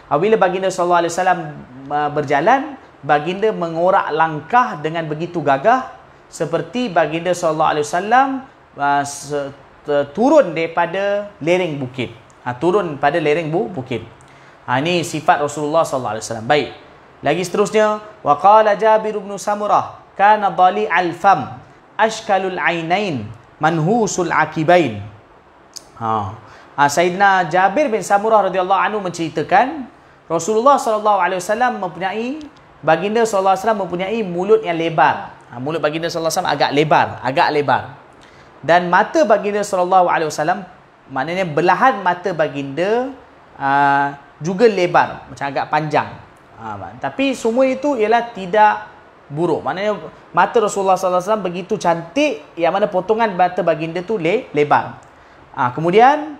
Apabila baginda SAW uh, berjalan baginda mengorak langkah dengan begitu gagah seperti baginda sallallahu alaihi wasallam uh, turun daripada lereng bukit. Ha, turun pada lereng bu, bukit. Ha, ini sifat Rasulullah sallallahu alaihi wasallam. Baik. Lagi seterusnya wa qala Jabir bin Samurah kana dali al-fam ashkalul ainain manhusul akibain. Ha. ha Sayyidina Jabir bin Samurah radhiyallahu anhu menceritakan Rasulullah sallallahu alaihi wasallam mempunyai baginda SAW mempunyai mulut yang lebar. Ha, mulut baginda SAW agak lebar, agak lebar. Dan mata baginda SAW, maknanya belahan mata baginda uh, juga lebar, macam agak panjang. Ha, tapi semua itu ialah tidak buruk. Maknanya mata Rasulullah SAW begitu cantik, yang mana potongan mata baginda tu le lebar. Ha, kemudian,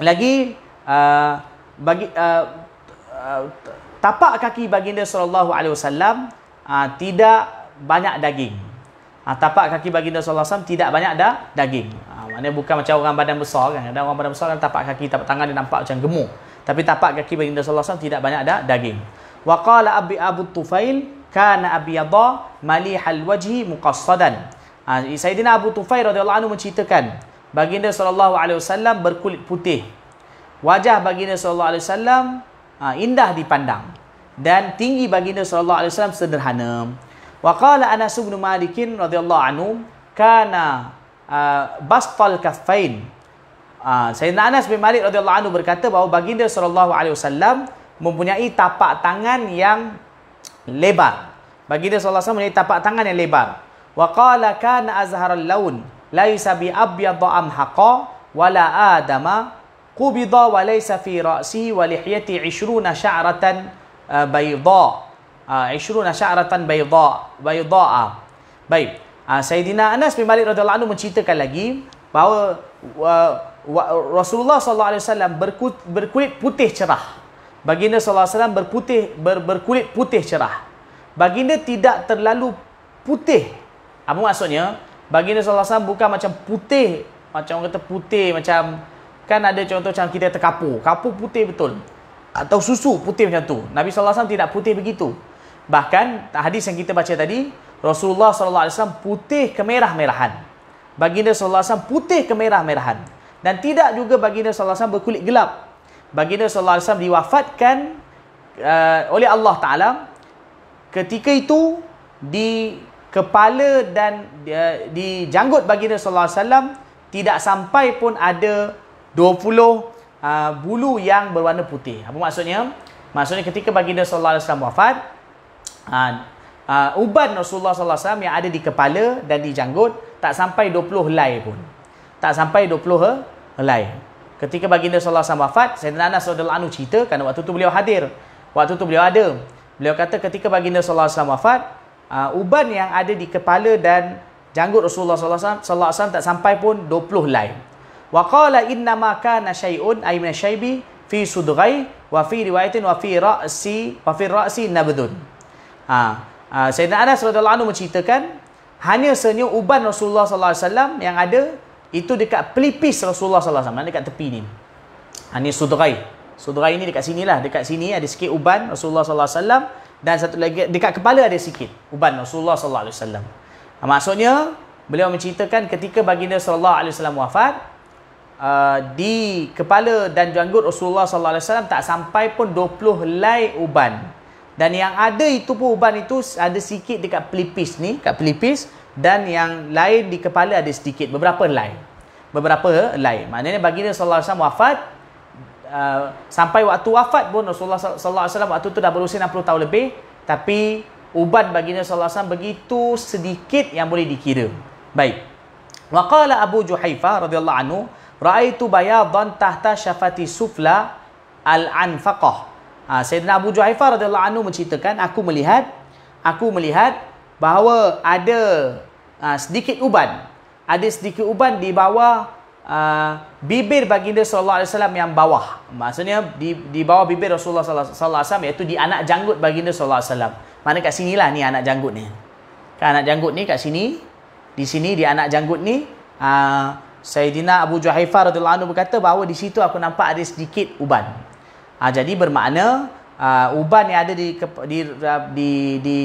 lagi, uh, bagi, uh, uh, tapak kaki baginda sallallahu alaihi wasallam tidak banyak daging. Ha, tapak kaki baginda sallallahu alaihi wasallam tidak banyak dah daging. Ha, maknanya bukan macam orang badan besar kan. Ada orang badan besar kan tapak kaki, tapak tangan dia nampak macam gemuk. Tapi tapak kaki baginda sallallahu alaihi wasallam tidak banyak dah daging. Wa qala Abi Abu Tufail kana abyadha malihal wajhi muqassadan. Ha, Sayyidina Abu Tufail radhiyallahu anhu menceritakan baginda sallallahu alaihi wasallam berkulit putih. Wajah baginda sallallahu alaihi wasallam ha, indah dipandang dan tinggi baginda sallallahu alaihi wasallam sederhana. Wa qala Anas bin Malik radhiyallahu anhu kana uh, bastal kaffain uh, Sayyidina Anas bin Malik radhiyallahu anhu berkata bahawa baginda sallallahu alaihi wasallam mempunyai tapak tangan yang lebar. Baginda sallallahu alaihi wasallam mempunyai tapak tangan yang lebar. Wa qala kana azharal laun laisa bi abyad amhaqa wala adama qubida wa laysa fi ra'sihi wa lihyati 20 sya'ratan uh, bayda uh, 20 sya'ratan bayda bayda baik uh, Sayyidina Anas bin Malik radhiyallahu anhu menceritakan lagi bahawa uh, Rasulullah sallallahu alaihi wasallam berkulit putih cerah. Baginda sallallahu alaihi wasallam berputih ber, berkulit putih cerah. Baginda tidak terlalu putih. Apa maksudnya? Baginda sallallahu alaihi wasallam bukan macam putih, macam orang kata putih macam kan ada contoh macam kita terkapur. Kapur putih betul. Atau susu putih macam tu. Nabi wasallam tidak putih begitu. Bahkan hadis yang kita baca tadi, Rasulullah wasallam putih kemerah-merahan. Baginda wasallam putih kemerah-merahan dan tidak juga baginda wasallam berkulit gelap. Baginda wasallam diwafatkan uh, oleh Allah Taala ketika itu di kepala dan uh, di janggut baginda sallallahu alaihi wasallam tidak sampai pun ada 20 uh, bulu yang berwarna putih. Apa maksudnya? Maksudnya ketika baginda sallallahu alaihi wasallam wafat uh, uh, uban Rasulullah sallallahu alaihi wasallam yang ada di kepala dan di janggut tak sampai 20 helai pun. Tak sampai 20 helai. Ketika baginda sallallahu alaihi wasallam wafat, Sayyidina Anas radhiyallahu anhu cerita kerana waktu tu beliau hadir. Waktu tu beliau ada. Beliau kata ketika baginda sallallahu alaihi wasallam wafat, uh, uban yang ada di kepala dan janggut Rasulullah sallallahu alaihi wasallam tak sampai pun 20 helai. Wa qala inna ma kana syai'un ay min syaibi fi sudghai wa fi riwayatin wa fi ra'si wa fi ra'si nabdun. Ha, uh, Sayyidina Anas radhiyallahu anhu menceritakan hanya senyum uban Rasulullah sallallahu alaihi wasallam yang ada itu dekat pelipis Rasulullah sallallahu alaihi wasallam dekat tepi ni. Ha ni sudrai. Sudrai ni dekat sinilah, dekat sini ada sikit uban Rasulullah sallallahu alaihi wasallam dan satu lagi dekat kepala ada sikit uban Rasulullah sallallahu alaihi wasallam. Ha, maksudnya beliau menceritakan ketika baginda sallallahu alaihi wasallam wafat uh, di kepala dan janggut Rasulullah sallallahu alaihi wasallam tak sampai pun 20 helai uban. Dan yang ada itu pun uban itu ada sikit dekat pelipis ni, kat pelipis dan yang lain di kepala ada sedikit beberapa helai beberapa helai maknanya baginda sallallahu alaihi wasallam wafat uh, sampai waktu wafat pun Rasulullah sallallahu alaihi wasallam waktu tu dah berusia 60 tahun lebih tapi uban baginda sallallahu alaihi wasallam begitu sedikit yang boleh dikira. Baik. Wa qala abu juhaifa radhiyallahu anhu raaitu bayadan tahta syafati sufla al anfaqah ha, sayyidina abu juhaifa radhiyallahu anhu menceritakan aku melihat aku melihat bahawa ada uh, sedikit uban ada sedikit uban di bawah uh, bibir baginda sallallahu alaihi wasallam yang bawah. Maksudnya di di bawah bibir Rasulullah sallallahu alaihi wasallam iaitu di anak janggut baginda sallallahu alaihi wasallam. Mana kat sinilah ni anak janggut ni. Kan anak janggut ni kat sini di sini di anak janggut ni uh, Sayyidina Abu Juhaifah radhiyallahu anhu berkata bahawa di situ aku nampak ada sedikit uban. Uh, jadi bermakna uh, uban yang ada di di di, di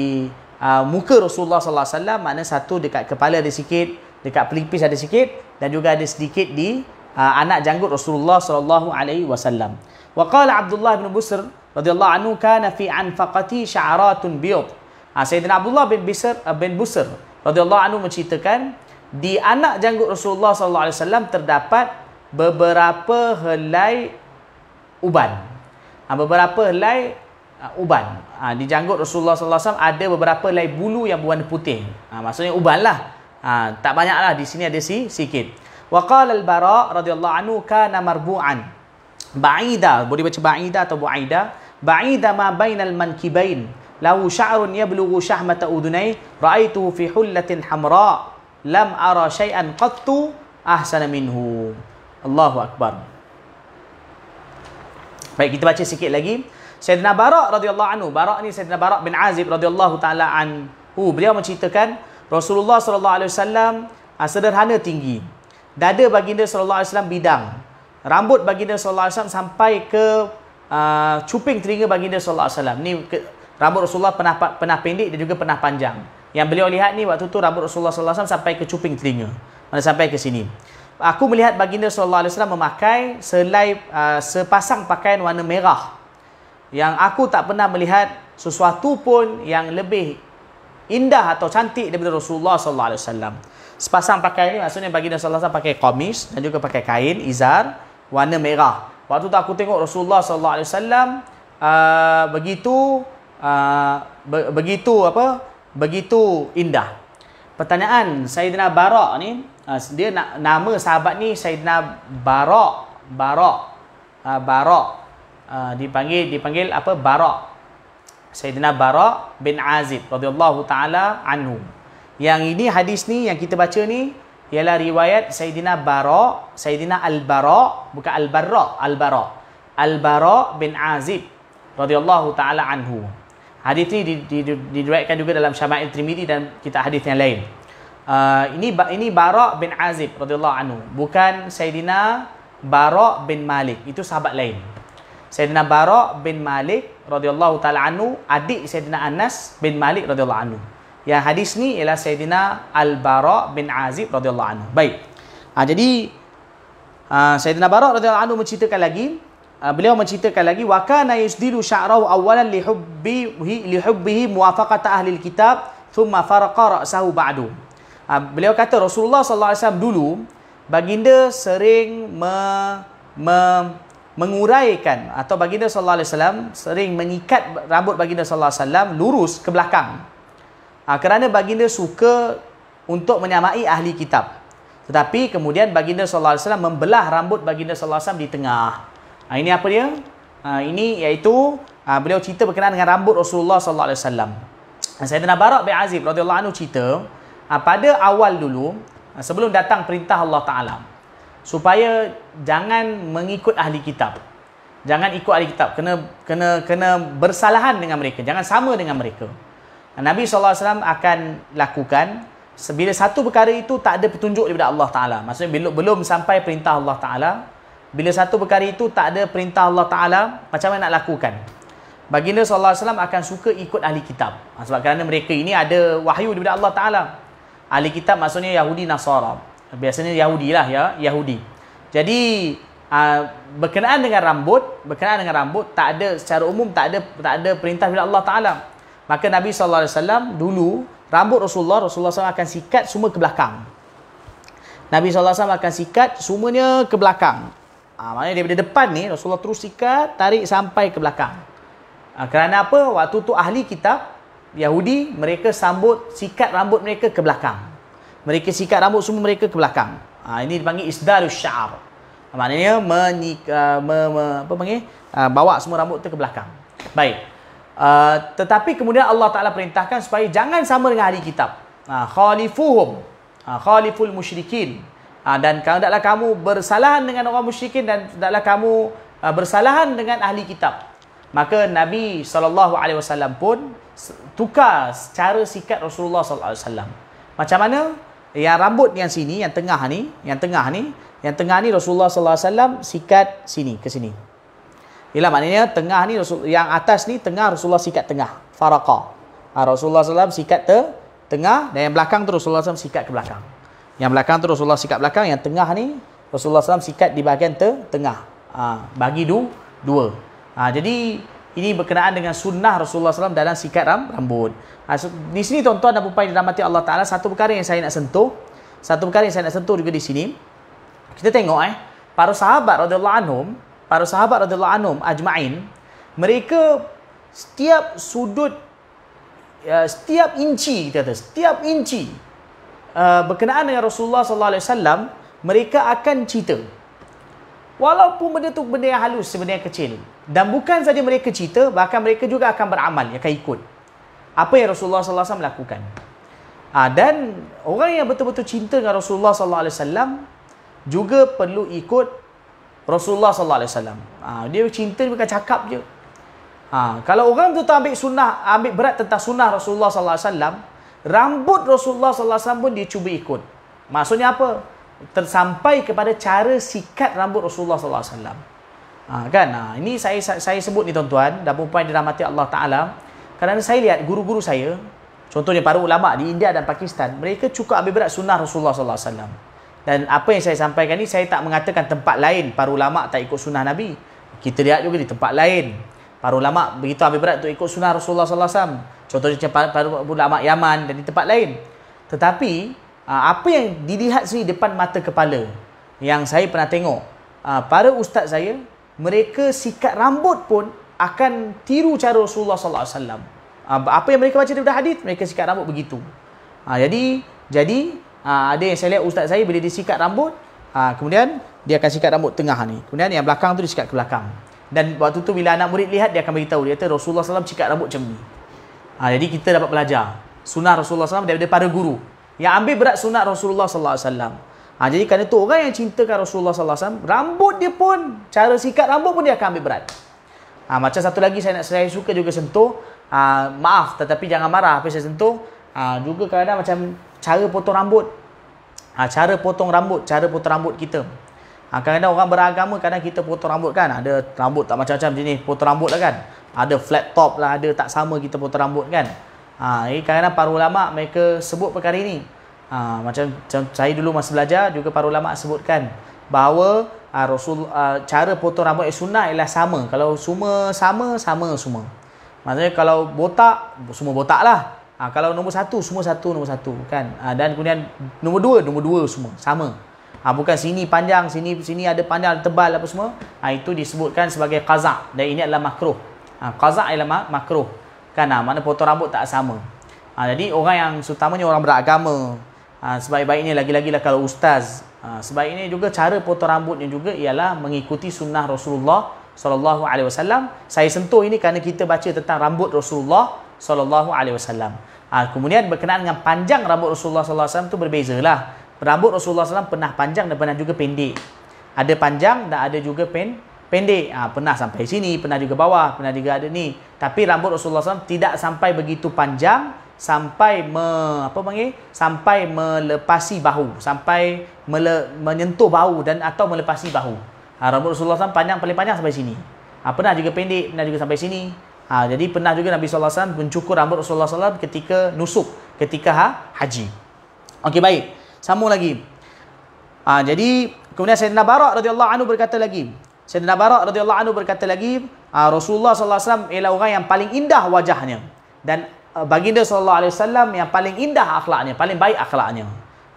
uh, muka Rasulullah sallallahu alaihi wasallam makna satu dekat kepala ada sikit, dekat pelipis ada sikit dan juga ada sedikit di uh, anak janggut Rasulullah sallallahu alaihi wasallam. Wa qala Abdullah bin Busr radhiyallahu anhu kana fi anfaqati sya'ratun biyad. Ha, Sayyidina Abdullah bin Bisr uh, bin Busr radhiyallahu anhu menceritakan di anak janggut Rasulullah sallallahu alaihi wasallam terdapat beberapa helai uban. Ha, beberapa helai uh, uban. Uh, di janggut Rasulullah sallallahu alaihi wasallam ada beberapa helai bulu yang berwarna putih. Uh, maksudnya uban lah. Uh, tak banyaklah di sini ada si sikit. Wa qala al-Bara radhiyallahu anhu kana marbu'an. Ba'ida, boleh baca ba'ida atau bu'aida. Ba'ida ma bainal mankibain. Lahu sya'run yablughu syahmata udunai. Ra'aituhu fi hullatin hamra. Lam ara syai'an qattu ahsana minhu. Allahu Akbar. Baik, kita baca sikit lagi. Sayyidina Barak radhiyallahu anhu, Barak ni Sayyidina Barak bin Azib radhiyallahu taala anhu, beliau menceritakan Rasulullah sallallahu alaihi wasallam ah, sederhana tinggi. Dada baginda sallallahu alaihi wasallam bidang. Rambut baginda sallallahu alaihi wasallam sampai ke uh, cuping telinga baginda sallallahu alaihi wasallam. Ni ke, rambut Rasulullah pernah pernah pendek dan juga pernah panjang. Yang beliau lihat ni waktu tu rambut Rasulullah sallallahu alaihi wasallam sampai ke cuping telinga. Mana sampai ke sini. Aku melihat baginda sallallahu alaihi wasallam memakai selai uh, sepasang pakaian warna merah yang aku tak pernah melihat sesuatu pun yang lebih indah atau cantik daripada Rasulullah sallallahu alaihi wasallam. sepasang pakaian ni maksudnya baginda sallallahu alaihi wasallam pakai qamis dan juga pakai kain izar warna merah. Waktu tu aku tengok Rasulullah sallallahu alaihi wasallam uh, begitu uh, be- begitu apa? Begitu indah. Pertanyaan Sayyidina Barak ni uh, dia nak nama sahabat ni Sayyidina Barak Barak uh, Barak uh, dipanggil dipanggil apa Barak Sayyidina Barak bin Azib radhiyallahu taala anhu yang ini hadis ni yang kita baca ni ialah riwayat Sayyidina Bara, Sayyidina Al-Bara, bukan Al-Barra, Al-Bara. Al-Bara bin Azib radhiyallahu taala anhu. Hadis ni diriwayatkan juga dalam Syama'il Trimidi dan kita hadis yang lain. Uh, ini ini Bara bin Azib radhiyallahu anhu, bukan Sayyidina Bara bin Malik. Itu sahabat lain. Sayyidina Bara bin Malik radhiyallahu taala anhu, adik Sayyidina Anas bin Malik radhiyallahu anhu. Yang hadis ni ialah Sayyidina Al-Bara bin Azib radhiyallahu anhu. Baik. Ha, jadi ha, Sayyidina Bara radhiyallahu anhu menceritakan lagi ha, beliau menceritakan lagi wa kana yusdilu sya'rahu awalan li hubbihi li hubbihi muwafaqata ahli kitab thumma faraqa ra'sahu ba'du. Ha, beliau kata Rasulullah sallallahu alaihi wasallam dulu baginda sering me, me, menguraikan atau baginda sallallahu alaihi wasallam sering mengikat rambut baginda sallallahu alaihi wasallam lurus ke belakang Ha, kerana baginda suka untuk menyamai ahli kitab. Tetapi kemudian baginda sallallahu alaihi wasallam membelah rambut baginda sallallahu alaihi wasallam di tengah. Ha, ini apa dia? Ha, ini iaitu ha, beliau cerita berkenaan dengan rambut Rasulullah sallallahu alaihi wasallam. Sayyidina Barak bin Azib radhiyallahu anhu cerita, ha, pada awal dulu ha, sebelum datang perintah Allah Taala supaya jangan mengikut ahli kitab. Jangan ikut ahli kitab, kena kena kena bersalahan dengan mereka, jangan sama dengan mereka. Nabi SAW akan lakukan bila satu perkara itu tak ada petunjuk daripada Allah Ta'ala. Maksudnya belum, belum sampai perintah Allah Ta'ala. Bila satu perkara itu tak ada perintah Allah Ta'ala, macam mana nak lakukan? Baginda SAW akan suka ikut ahli kitab. Ha, sebab kerana mereka ini ada wahyu daripada Allah Ta'ala. Ahli kitab maksudnya Yahudi Nasara. Biasanya Yahudi lah ya, Yahudi. Jadi uh, berkenaan dengan rambut, berkenaan dengan rambut tak ada secara umum tak ada tak ada perintah daripada Allah Taala. Maka Nabi SAW dulu, rambut Rasulullah, Rasulullah SAW akan sikat semua ke belakang. Nabi SAW akan sikat semuanya ke belakang. Ha, maknanya daripada depan ni, Rasulullah terus sikat, tarik sampai ke belakang. Ha, kerana apa? Waktu tu ahli kitab, Yahudi, mereka sambut sikat rambut mereka ke belakang. Mereka sikat rambut semua mereka ke belakang. Ha, ini dipanggil isdarus sya'ar. Ha, maknanya, menika, me, me, apa panggil? Ha, bawa semua rambut tu ke belakang. Baik. Uh, tetapi kemudian Allah Taala perintahkan supaya jangan sama dengan ahli kitab. Uh, khalifuhum. Uh, khaliful musyrikin. Uh, dan hendaklah kamu bersalahan dengan orang musyrikin dan hendaklah kamu uh, bersalahan dengan ahli kitab. Maka Nabi wasallam pun tukar cara sikat Rasulullah wasallam. Macam mana? Yang rambut yang sini, yang tengah ni, yang tengah ni, yang tengah ni Rasulullah sallallahu alaihi wasallam sikat sini ke sini. Ialah maknanya tengah ni yang atas ni tengah Rasulullah sikat tengah. Faraqa. Ha, Rasulullah SAW sikat te, tengah dan yang belakang tu Rasulullah SAW sikat ke belakang. Yang belakang tu Rasulullah sikat belakang, yang tengah ni Rasulullah SAW sikat di bahagian te, tengah. Ha, bagi du, dua. Ha, jadi ini berkenaan dengan sunnah Rasulullah SAW dalam sikat ram, rambut. Ha, so, di sini tuan-tuan dan puan dirahmati Allah Ta'ala, satu perkara yang saya nak sentuh, satu perkara yang saya nak sentuh juga di sini, kita tengok eh, para sahabat anhum para sahabat anhum ajmain mereka setiap sudut uh, setiap inci kita kata setiap inci uh, berkenaan dengan Rasulullah wasallam mereka akan cerita. Walaupun benda tu benda yang halus sebenarnya kecil dan bukan saja mereka cerita bahkan mereka juga akan beramal akan ikut apa yang Rasulullah wasallam lakukan uh, dan orang yang betul-betul cinta dengan Rasulullah wasallam juga perlu ikut Rasulullah wasallam. Ha, dia cinta bukan cakap je. Ha, kalau orang tu tak ambil sunnah, ambil berat tentang sunnah Rasulullah wasallam, rambut Rasulullah wasallam pun dia cuba ikut. Maksudnya apa? Tersampai kepada cara sikat rambut Rasulullah wasallam. Ha, kan? Ha, ini saya saya sebut ni tuan-tuan dan puan dirahmati Allah Taala. Kerana saya lihat guru-guru saya, contohnya para ulama di India dan Pakistan, mereka cukup ambil berat sunnah Rasulullah wasallam. Dan apa yang saya sampaikan ni saya tak mengatakan tempat lain para ulama tak ikut sunnah Nabi. Kita lihat juga di tempat lain. Para ulama begitu ambil berat untuk ikut sunnah Rasulullah wasallam. Contohnya para, para ulama Yaman dan di tempat lain. Tetapi uh, apa yang dilihat sini depan mata kepala yang saya pernah tengok uh, para ustaz saya mereka sikat rambut pun akan tiru cara Rasulullah sallallahu alaihi wasallam. Apa yang mereka baca daripada hadis mereka sikat rambut begitu. Ha, jadi jadi ha, ada yang saya lihat ustaz saya bila dia sikat rambut ha, kemudian dia akan sikat rambut tengah ni. Kemudian yang belakang tu dia sikat ke belakang. Dan waktu tu bila anak murid lihat dia akan beritahu dia kata Rasulullah SAW sikat rambut macam ni. Ha, jadi kita dapat belajar sunnah Rasulullah SAW daripada para guru yang ambil berat sunnah Rasulullah SAW. Ha, jadi kerana tu orang yang cintakan Rasulullah SAW, rambut dia pun, cara sikat rambut pun dia akan ambil berat. Ha, macam satu lagi saya nak saya suka juga sentuh, ha, maaf tetapi jangan marah apa saya sentuh. Ha, juga kadang macam cara potong rambut. Ha, cara potong rambut, cara potong rambut kita. Ha, kadang-kadang orang beragama kadang kita potong rambut kan. Ada rambut tak macam-macam jenis potong rambut lah kan. Ada flat top lah, ada tak sama kita potong rambut kan. Ha, kadang-kadang para ulama mereka sebut perkara ini. Ha, macam, saya dulu masa belajar juga para ulama sebutkan bahawa ha, Rasul ha, cara potong rambut yang sunnah ialah sama. Kalau semua sama, sama semua. Maksudnya kalau botak, semua botak lah. Ha, kalau nombor satu, semua satu, nombor satu. kan? Ha, dan kemudian nombor dua, nombor dua semua. Sama. Ha, bukan sini panjang, sini sini ada panjang, tebal apa semua. Ha, itu disebutkan sebagai qazak. Dan ini adalah makruh. Ha, qazak adalah makruh kan ha, mana potong rambut tak sama ha, jadi orang yang terutamanya orang beragama ha, sebaik-baiknya lagi-lagi lah kalau ustaz. Ha, sebaiknya juga cara potong rambutnya juga ialah mengikuti sunnah Rasulullah sallallahu alaihi wasallam. Saya sentuh ini kerana kita baca tentang rambut Rasulullah sallallahu alaihi wasallam. Ha, kemudian berkenaan dengan panjang rambut Rasulullah sallallahu alaihi wasallam tu berbezalah. Rambut Rasulullah SAW pernah panjang dan pernah juga pendek. Ada panjang dan ada juga pen, pendek. Ha, pernah sampai sini, pernah juga bawah, pernah juga ada ni. Tapi rambut Rasulullah SAW tidak sampai begitu panjang sampai me, apa panggil? Sampai melepasi bahu, sampai mele, menyentuh bahu dan atau melepasi bahu. Ha, rambut Rasulullah SAW panjang paling panjang sampai sini. Ha, pernah juga pendek, pernah juga sampai sini. Ha, jadi pernah juga Nabi SAW mencukur rambut Rasulullah SAW ketika nusuk, ketika ha, haji. Okey baik. Sambung lagi. Ha, jadi kemudian Sayyidina Barak radhiyallahu anhu berkata lagi, Sayyidina Barak radhiyallahu anhu berkata lagi, ah, Rasulullah wasallam ialah orang yang paling indah wajahnya dan baginda sallallahu alaihi wasallam yang paling indah akhlaknya, paling baik akhlaknya.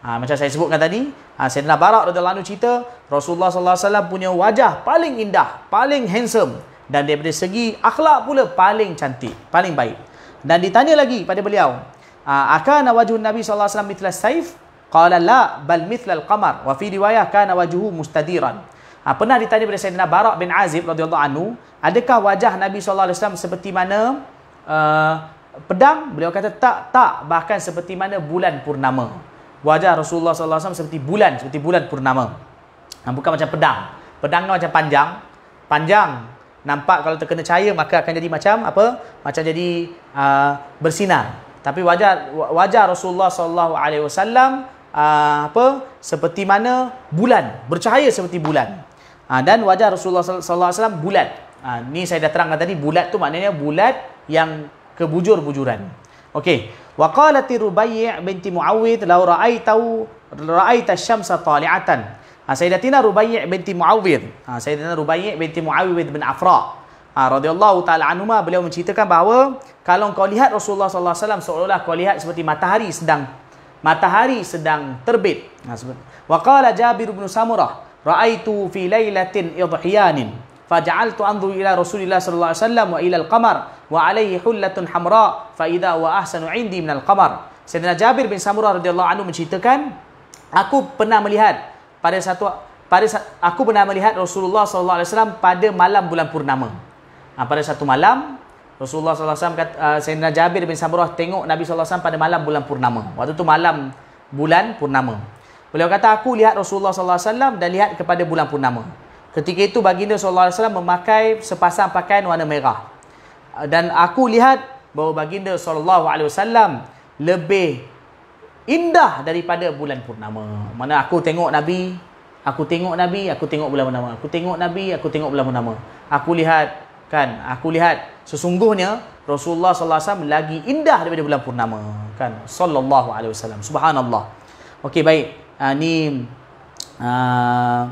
Ha, macam saya sebutkan tadi, ha, Sayyidina Barak radhiyallahu anhu cerita, Rasulullah sallallahu alaihi wasallam punya wajah paling indah, paling handsome dan daripada segi akhlak pula paling cantik, paling baik. Dan ditanya lagi pada beliau, akana wajhun Nabi sallallahu alaihi wasallam mithla saif? Qala la bal mithla al-qamar wa fi riwayah kana wajhuhu mustadiran. Ha, pernah ditanya kepada Sayyidina Barak bin Azib radhiyallahu anhu, adakah wajah Nabi sallallahu alaihi wasallam seperti mana uh, pedang? Beliau kata tak, tak, bahkan seperti mana bulan purnama. Wajah Rasulullah wasallam seperti bulan, seperti bulan purnama. Ha, bukan macam pedang. Pedang macam panjang, panjang. Nampak kalau terkena cahaya maka akan jadi macam apa? Macam jadi uh, bersinar. Tapi wajah wajah Rasulullah sallallahu alaihi wasallam uh, apa? Seperti mana bulan, bercahaya seperti bulan. Ha, dan wajah Rasulullah sallallahu alaihi wasallam bulat. Ha, ni saya dah terangkan tadi bulat tu maknanya bulat yang kebujur-bujuran. Okey. Wa qalat Rubai' binti Muawwid law ra'aitau ra'aita asy-syamsa tali'atan. Ha, Sayyidatina Rubai' binti Muawwid. Ha, Sayyidatina Rubai' binti Muawwid bin Afra. Ha, radhiyallahu taala anhuma beliau menceritakan bahawa kalau kau lihat Rasulullah sallallahu alaihi wasallam seolah-olah kau lihat seperti matahari sedang matahari sedang terbit. Ha, wa qala Jabir bin Samurah ra'aitu fi lailatin idhiyanin faj'altu anzuru ila Rasulillah sallallahu alaihi wasallam wa ila al-qamar wa alaihi hullatun hamra fa idza wa ahsanu 'indi min al-qamar Sayyidina Jabir bin Samurah radhiyallahu anhu menceritakan aku pernah melihat pada satu pada aku pernah melihat Rasulullah sallallahu alaihi wasallam pada malam bulan purnama. Ha, pada satu malam Rasulullah wasallam kata uh, Sayyidina Jabir bin Samurah tengok Nabi wasallam pada malam bulan purnama. Waktu tu malam bulan purnama. Beliau kata aku lihat Rasulullah wasallam dan lihat kepada bulan purnama. Ketika itu baginda wasallam memakai sepasang pakaian warna merah. Dan aku lihat bahawa baginda wasallam lebih indah daripada bulan purnama. Mana aku tengok Nabi, aku tengok Nabi, aku tengok bulan purnama. Aku tengok Nabi, aku tengok bulan purnama. Aku lihat kan, aku lihat sesungguhnya Rasulullah wasallam lagi indah daripada bulan purnama kan sallallahu alaihi wasallam. Subhanallah. Okey baik uh, ni uh,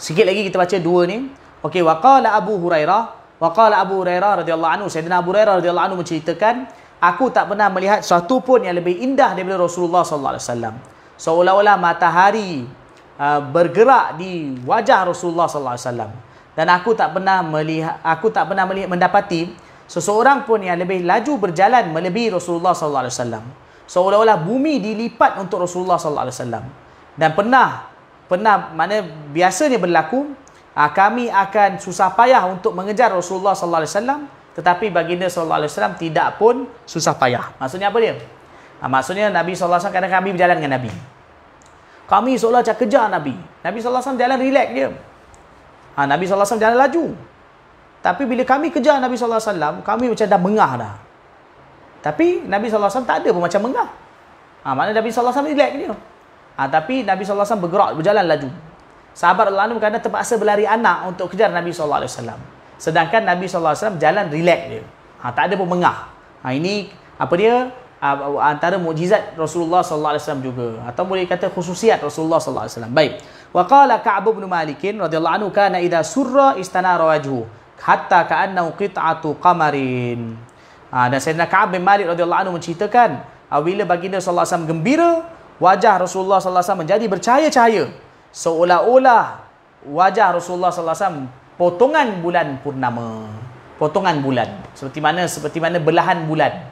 sikit lagi kita baca dua ni okey waqala abu hurairah waqala abu hurairah radhiyallahu anhu sayyidina abu hurairah radhiyallahu anhu menceritakan aku tak pernah melihat sesuatu pun yang lebih indah daripada Rasulullah sallallahu alaihi wasallam. Seolah-olah matahari uh, bergerak di wajah Rasulullah sallallahu alaihi wasallam. Dan aku tak pernah melihat aku tak pernah melihat mendapati seseorang pun yang lebih laju berjalan melebihi Rasulullah sallallahu alaihi wasallam. Seolah-olah bumi dilipat untuk Rasulullah sallallahu alaihi wasallam. Dan pernah pernah mana biasanya berlaku uh, kami akan susah payah untuk mengejar Rasulullah sallallahu alaihi wasallam tetapi baginda sallallahu alaihi wasallam tidak pun susah payah. Maksudnya apa dia? Ha, maksudnya Nabi sallallahu alaihi wasallam kami berjalan dengan Nabi. Kami seolah macam kejar Nabi. Nabi sallallahu alaihi wasallam jalan relax dia. Ha, Nabi sallallahu alaihi wasallam jalan laju. Tapi bila kami kejar Nabi sallallahu alaihi wasallam, kami macam dah mengah dah. Tapi Nabi sallallahu alaihi wasallam tak ada pun macam mengah. Ha, maknanya Nabi sallallahu alaihi wasallam relax dia. Ha, tapi Nabi sallallahu alaihi wasallam bergerak berjalan laju. Sahabat Allah kadang terpaksa berlari anak untuk kejar Nabi sallallahu alaihi wasallam. Sedangkan Nabi SAW jalan relax dia. Ha, tak ada pun mengah. Ha, ini apa dia? Ha, antara mukjizat Rasulullah SAW juga. Atau boleh kata khususiat Rasulullah SAW. Baik. Wa qala Ka'ab bin Malik radhiyallahu anhu kana idza surra istanara wajhu hatta ka'annahu qit'atu qamarin. Ha, dan Sayyidina Ka'ab bin Malik radhiyallahu anhu menceritakan apabila baginda sallallahu alaihi wasallam gembira wajah Rasulullah wasallam menjadi bercahaya-cahaya. Seolah-olah wajah Rasulullah wasallam potongan bulan purnama. Potongan bulan. Seperti mana seperti mana belahan bulan.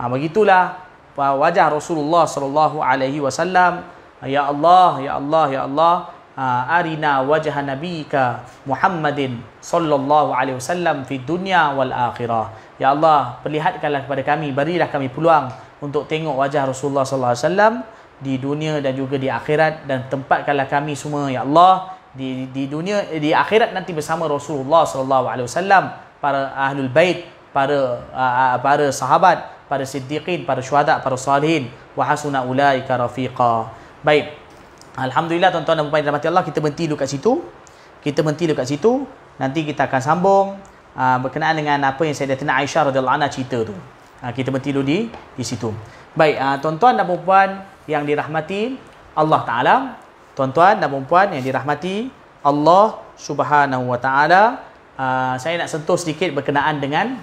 Ha, begitulah wajah Rasulullah sallallahu alaihi wasallam. Ya Allah ya Allah ya Allah ha, arina wajah nabiyika Muhammadin sallallahu alaihi wasallam fi dunya wal akhirah. Ya Allah perlihatkanlah kepada kami berilah kami peluang untuk tengok wajah Rasulullah sallallahu alaihi wasallam di dunia dan juga di akhirat dan tempatkanlah kami semua ya Allah. Di di dunia di akhirat nanti bersama Rasulullah sallallahu alaihi wasallam para ahlul bait para uh, para sahabat para siddiqin para syuhada para salihin. Wa hasuna ulaika rafiqa. Baik. Alhamdulillah tuan-tuan dan puan-puan Allah kita berhenti dulu kat situ. Kita berhenti dulu kat situ. Nanti kita akan sambung uh, berkenaan dengan apa yang Sayyidatina Aisyah radhiyallahu anha cerita tu. Uh, kita berhenti dulu di di situ. Baik uh, tuan-tuan dan puan-puan yang dirahmati Allah taala. Tuan-tuan dan puan yang dirahmati Allah Subhanahu wa taala. Uh, saya nak sentuh sedikit berkenaan dengan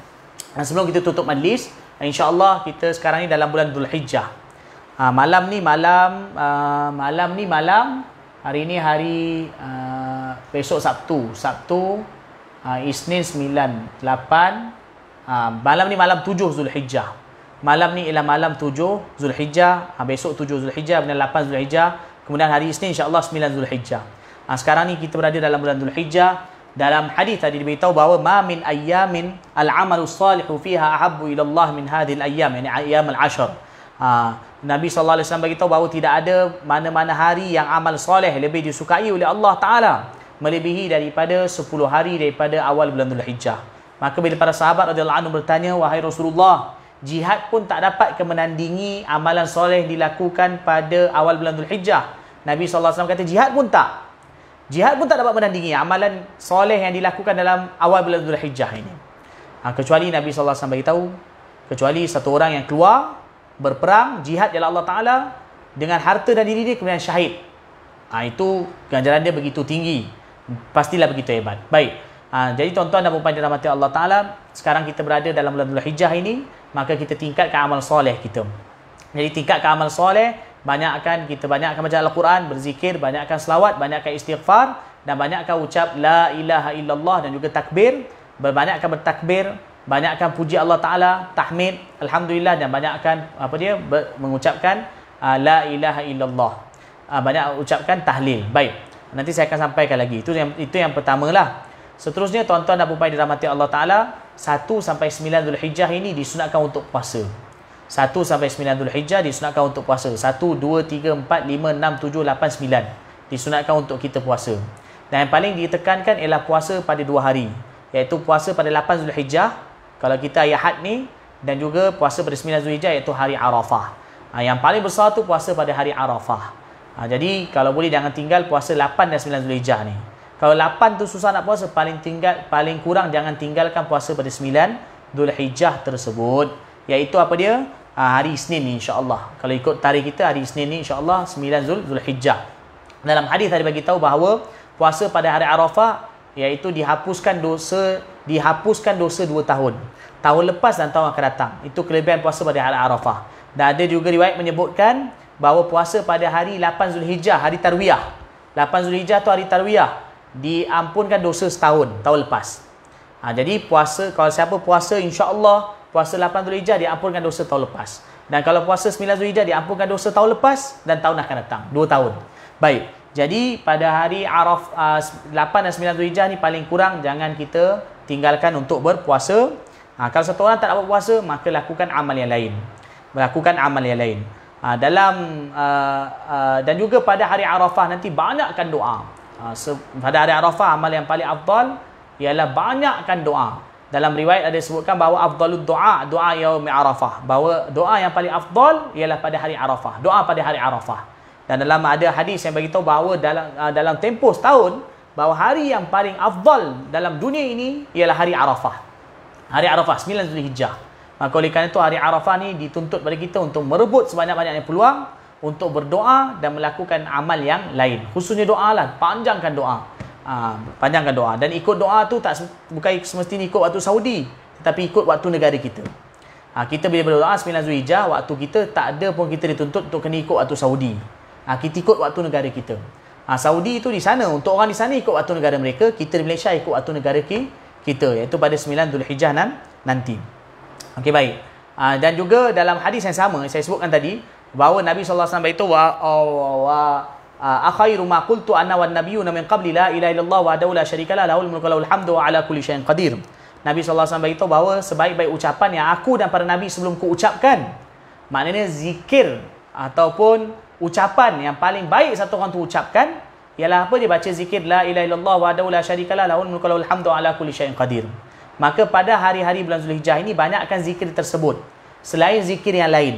uh, sebelum kita tutup majlis insya-Allah kita sekarang ni dalam bulan Zulhijjah uh, malam ni malam uh, malam ni malam hari ni hari uh, besok Sabtu. Sabtu uh, Isnin 9 8 uh, malam ni malam 7 Zulhijjah malam ni ialah malam 7 Zulhijjah uh, besok 7 Zulhijjah dan 8 Zulhijjah Kemudian hari Isnin insya-Allah 9 Zulhijjah. Ha, sekarang ni kita berada dalam bulan Zulhijjah. Dalam hadis tadi diberitahu bahawa ma min ayyamin al-amalu salihu fiha ahabbu ila Allah min hadhihi al-ayyam, yani ayyam al-ashr. Ha, Nabi sallallahu alaihi wasallam beritahu bahawa tidak ada mana-mana hari yang amal soleh lebih disukai oleh Allah Taala melebihi daripada 10 hari daripada awal bulan Zulhijjah. Maka bila para sahabat radhiyallahu anhu bertanya wahai Rasulullah, jihad pun tak dapat menandingi amalan soleh dilakukan pada awal bulan Zulhijjah. Nabi SAW kata jihad pun tak. Jihad pun tak dapat menandingi amalan soleh yang dilakukan dalam awal bulan Zulhijjah ini. Ha, kecuali Nabi SAW beritahu, kecuali satu orang yang keluar, berperang, jihad jalan Allah Ta'ala, dengan harta dan diri dia kemudian syahid. Ha, itu ganjaran dia begitu tinggi. Pastilah begitu hebat. Baik. Ha, jadi tuan-tuan dan puan-puan dirahmati Allah Taala, sekarang kita berada dalam bulan Zulhijjah ini, maka kita tingkatkan amal soleh kita. Jadi tingkatkan amal soleh, banyakkan kita banyakkan baca Al-Quran, berzikir, banyakkan selawat, banyakkan istighfar dan banyakkan ucap la ilaha illallah dan juga takbir, berbanyakkan bertakbir, banyakkan puji Allah Taala, tahmid, alhamdulillah dan banyakkan apa dia ber, mengucapkan uh, la ilaha illallah. Uh, banyak ucapkan tahlil. Baik. Nanti saya akan sampaikan lagi. Itu yang itu yang pertamalah. Seterusnya tuan-tuan dan puan-puan dirahmati Allah Taala, 1 sampai 9 Zulhijjah ini disunatkan untuk puasa. 1 sampai 9 Zulhijjah disunatkan untuk puasa. 1 2 3 4 5 6 7 8 9 disunatkan untuk kita puasa. Dan yang paling ditekankan ialah puasa pada dua hari, iaitu puasa pada 8 Zulhijjah kalau kita ayat had ni dan juga puasa pada 9 Zulhijjah iaitu hari Arafah. Ha, yang paling besar tu puasa pada hari Arafah. Ha, jadi kalau boleh jangan tinggal puasa 8 dan 9 Zulhijjah ni. Kalau 8 tu susah nak puasa, paling tinggal paling kurang jangan tinggalkan puasa pada 9 Dhul Hijjah tersebut. Iaitu apa dia? Ha, hari Isnin ni insya-Allah. Kalau ikut tarikh kita hari Isnin ni insya-Allah 9 Dhul Dhul Hijjah. Dalam hadis tadi bagi tahu bahawa puasa pada hari Arafah iaitu dihapuskan dosa dihapuskan dosa dua tahun. Tahun lepas dan tahun akan datang. Itu kelebihan puasa pada hari Arafah. Dan ada juga riwayat menyebutkan bahawa puasa pada hari 8 Zulhijjah, hari Tarwiyah. 8 Zulhijjah tu hari Tarwiyah. Diampunkan dosa setahun, tahun lepas. Ha, jadi puasa, kalau siapa puasa insya-Allah puasa 8 Zulhijjah diampunkan dosa tahun lepas. Dan kalau puasa 9 Zulhijjah diampunkan dosa tahun lepas dan tahun akan datang, dua tahun. Baik. Jadi pada hari Araf uh, 8 dan 9 Zulhijjah ni paling kurang jangan kita tinggalkan untuk berpuasa. Ha, kalau satu orang tak dapat puasa, maka lakukan amal yang lain. Melakukan amal yang lain. Ha, dalam uh, uh, dan juga pada hari Arafah nanti banyakkan doa. Ha, pada hari Arafah amal yang paling afdal ialah banyakkan doa. Dalam riwayat ada disebutkan bahawa afdalud doa doa yaum Arafah. Bahawa doa yang paling afdal ialah pada hari Arafah. Doa pada hari Arafah. Dan dalam ada hadis yang beritahu bahawa dalam uh, dalam tempoh setahun bahawa hari yang paling afdal dalam dunia ini ialah hari Arafah. Hari Arafah 9 Zulhijjah. Maka oleh kerana itu hari Arafah ni dituntut pada kita untuk merebut sebanyak-banyaknya peluang untuk berdoa dan melakukan amal yang lain. Khususnya doa lah, panjangkan doa. Ha, panjangkan doa dan ikut doa tu tak bukan semestinya ikut waktu Saudi tetapi ikut waktu negara kita. Ha, kita bila berdoa 9 Zulhijjah waktu kita tak ada pun kita dituntut untuk kena ikut waktu Saudi. Ha, kita ikut waktu negara kita. Ha, Saudi itu di sana. Untuk orang di sana ikut waktu negara mereka. Kita di Malaysia ikut waktu negara kita. Iaitu pada 9 Dhul Hijjah nanti. Okey baik. Ha, dan juga dalam hadis yang sama. Saya sebutkan tadi. Bahawa Nabi SAW itu. Wa, wa, akhairu ma qultu anna wa nabiyuna min qabli la ilaha illallah wa adaw la syarika la lahul mulku lahul hamdu wa ala kulli syai'in qadir. Nabi SAW beritahu bahawa sebaik-baik ucapan yang aku dan para nabi sebelum ku ucapkan. Maknanya zikir ataupun ucapan yang paling baik satu orang tu ucapkan ialah apa dia baca zikir la ilaha illallah wa la syarikalah lahul mulku lahul hamdu ala kulli syai'in qadir maka pada hari-hari bulan Zulhijjah ini banyakkan zikir tersebut selain zikir yang lain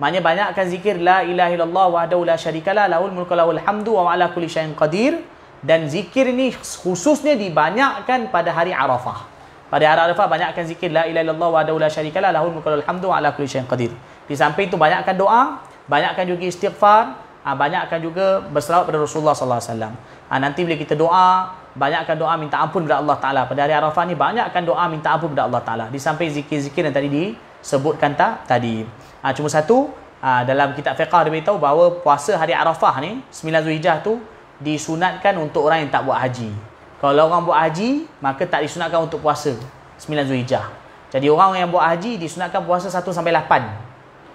maknanya banyakkan zikir la ilaha illallah wa la syarikalah lahul mulku lahul hamdu wa ala kulli syai'in qadir dan zikir ini khususnya dibanyakkan pada hari Arafah pada hari Arafah banyakkan zikir la ilaha illallah wa la syarikalah lahul mulku lahul hamdu wa ala kulli syai'in qadir di samping itu banyakkan doa banyakkan juga istighfar, ha, banyakkan juga berselawat pada Rasulullah sallallahu alaihi wasallam. Ha, nanti bila kita doa, banyakkan doa minta ampun kepada Allah Taala. Pada hari Arafah ni banyakkan doa minta ampun kepada Allah Taala. Di samping zikir-zikir yang tadi disebutkan tak tadi. Ha, cuma satu, ha, dalam kitab fiqh dia beritahu bahawa puasa hari Arafah ni 9 Zulhijjah tu disunatkan untuk orang yang tak buat haji. Kalau orang buat haji, maka tak disunatkan untuk puasa 9 Zulhijjah. Jadi orang yang buat haji disunatkan puasa 1 sampai 8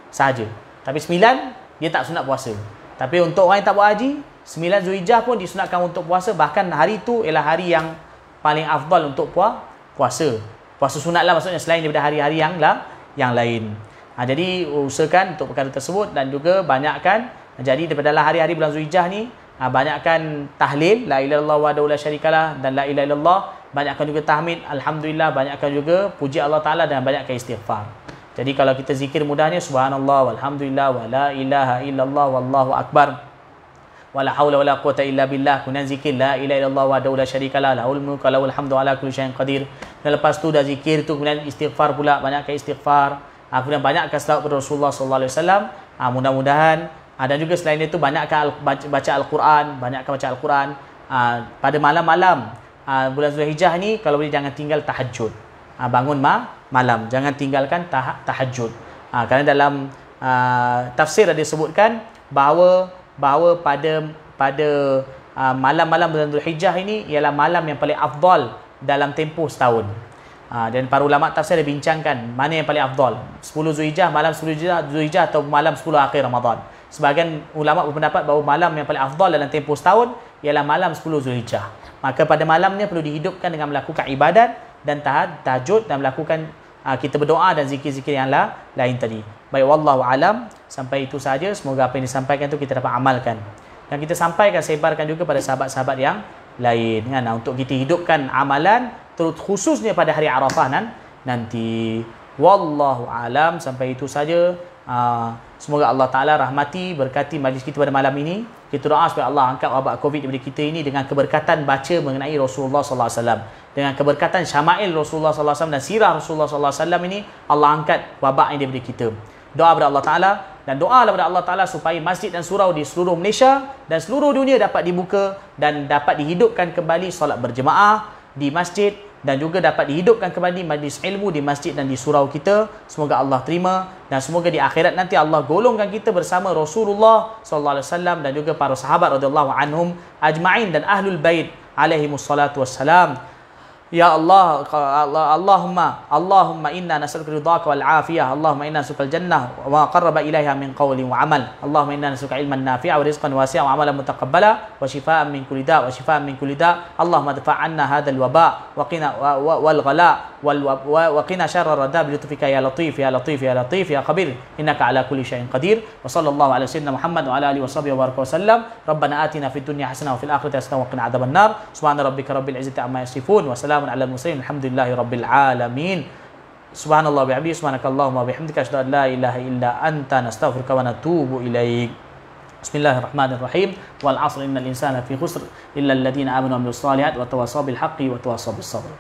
sahaja. Tapi sembilan, dia tak sunat puasa. Tapi untuk orang yang tak buat haji, sembilan Zulhijjah pun disunatkan untuk puasa. Bahkan hari itu ialah hari yang paling afdal untuk puasa. Puasa sunat lah maksudnya selain daripada hari-hari yang lah, yang lain. Ha, jadi usahakan untuk perkara tersebut dan juga banyakkan. Jadi daripada hari-hari bulan Zulhijjah ni, ha, banyakkan tahlil. La ilaha illallah wa daulah syarikalah dan la ilaha illallah. Banyakkan juga tahmid. Alhamdulillah. Banyakkan juga puji Allah Ta'ala dan banyakkan istighfar. Jadi kalau kita zikir mudahnya subhanallah walhamdulillah wala ilaha illallah wallahu akbar wala haula wala quwata illa billah kemudian zikir la ilaha illallah wa la syarikalah lahul mulku lahul hamdu ala kulli syai'in qadir dan lepas tu dah zikir tu kemudian istighfar pula banyakkan istighfar ha, kemudian banyakkan selawat kepada Rasulullah sallallahu alaihi wasallam. Ha, mudah-mudahan ha, dan juga selain itu banyakkan baca, baca al-Quran banyakkan baca al-Quran. Ha, pada malam-malam ha, bulan Zulhijjah ni kalau boleh jangan tinggal tahajud ha, bangun ma malam. Jangan tinggalkan tah- tahajud ha, kerana dalam uh, tafsir ada disebutkan bahawa bahawa pada pada uh, malam-malam bulan Zulhijjah ini ialah malam yang paling afdal dalam tempoh setahun Ha, dan para ulama tafsir bincangkan mana yang paling afdal. 10 Zulhijjah malam 10 Zulhijjah atau malam 10 akhir Ramadan. Sebagian ulama berpendapat bahawa malam yang paling afdal dalam tempoh setahun ialah malam 10 Zulhijjah. Maka pada malamnya perlu dihidupkan dengan melakukan ibadat dan tahad, tahajud dan melakukan uh, kita berdoa dan zikir-zikir yang lah, lain tadi. Baik wallahu alam. Sampai itu saja semoga apa yang disampaikan itu kita dapat amalkan. Dan kita sampaikan sebarkan juga pada sahabat-sahabat yang lain kan? Untuk kita hidupkan amalan terus khususnya pada hari Arafah nan, nanti. Wallahu alam sampai itu saja. Uh, semoga Allah taala rahmati berkati majlis kita pada malam ini. Kita doa supaya Allah angkat wabak covid daripada kita ini dengan keberkatan baca mengenai Rasulullah sallallahu alaihi wasallam. Dengan keberkatan syama'il Rasulullah SAW dan sirah Rasulullah SAW ini Allah angkat wabak ini daripada kita. Doa kepada Allah Ta'ala dan doa kepada Allah Ta'ala supaya masjid dan surau di seluruh Malaysia dan seluruh dunia dapat dibuka dan dapat dihidupkan kembali solat berjemaah di masjid dan juga dapat dihidupkan kembali majlis ilmu di masjid dan di surau kita. Semoga Allah terima dan semoga di akhirat nanti Allah golongkan kita bersama Rasulullah sallallahu alaihi wasallam dan juga para sahabat radhiyallahu anhum ajma'in dan ahlul bait alaihi wassalatu wassalam. Ya Allah, Allah Allahumma Allahumma inna nas'aluka ridhaka wal afiyah Allahumma inna nas'aluka al jannah wa ma qarraba ilaiha min qawlin wa amal Allahumma inna nas'aluka ilman nafi'a wa rizqan wasi'a wa amalan mutaqabbala wa shifaa'an min kulli da' wa shifaa'an min kulli da' Allahumma dfa' 'anna hadha al waba' wa qina wal ghala' wal wa qina sharra rada bi lutfika ya latif ya latif ya latif ya khabir innaka ala kulli shay'in qadir wa sallallahu ala sayyidina Muhammad wa ala alihi wa sahbihi wa baraka wa وسلام على المرسلين الحمد لله رب العالمين. سبحان الله وبحمده سبحانك اللهم وبحمدك أشهد أن لا إله إلا أنت نستغفرك ونتوب إليك. بسم الله الرحمن الرحيم. والعصر إن الإنسان في خسر إلا الذين آمنوا وعملوا الصالحات وتواصوا بالحق وتواصوا بالصبر.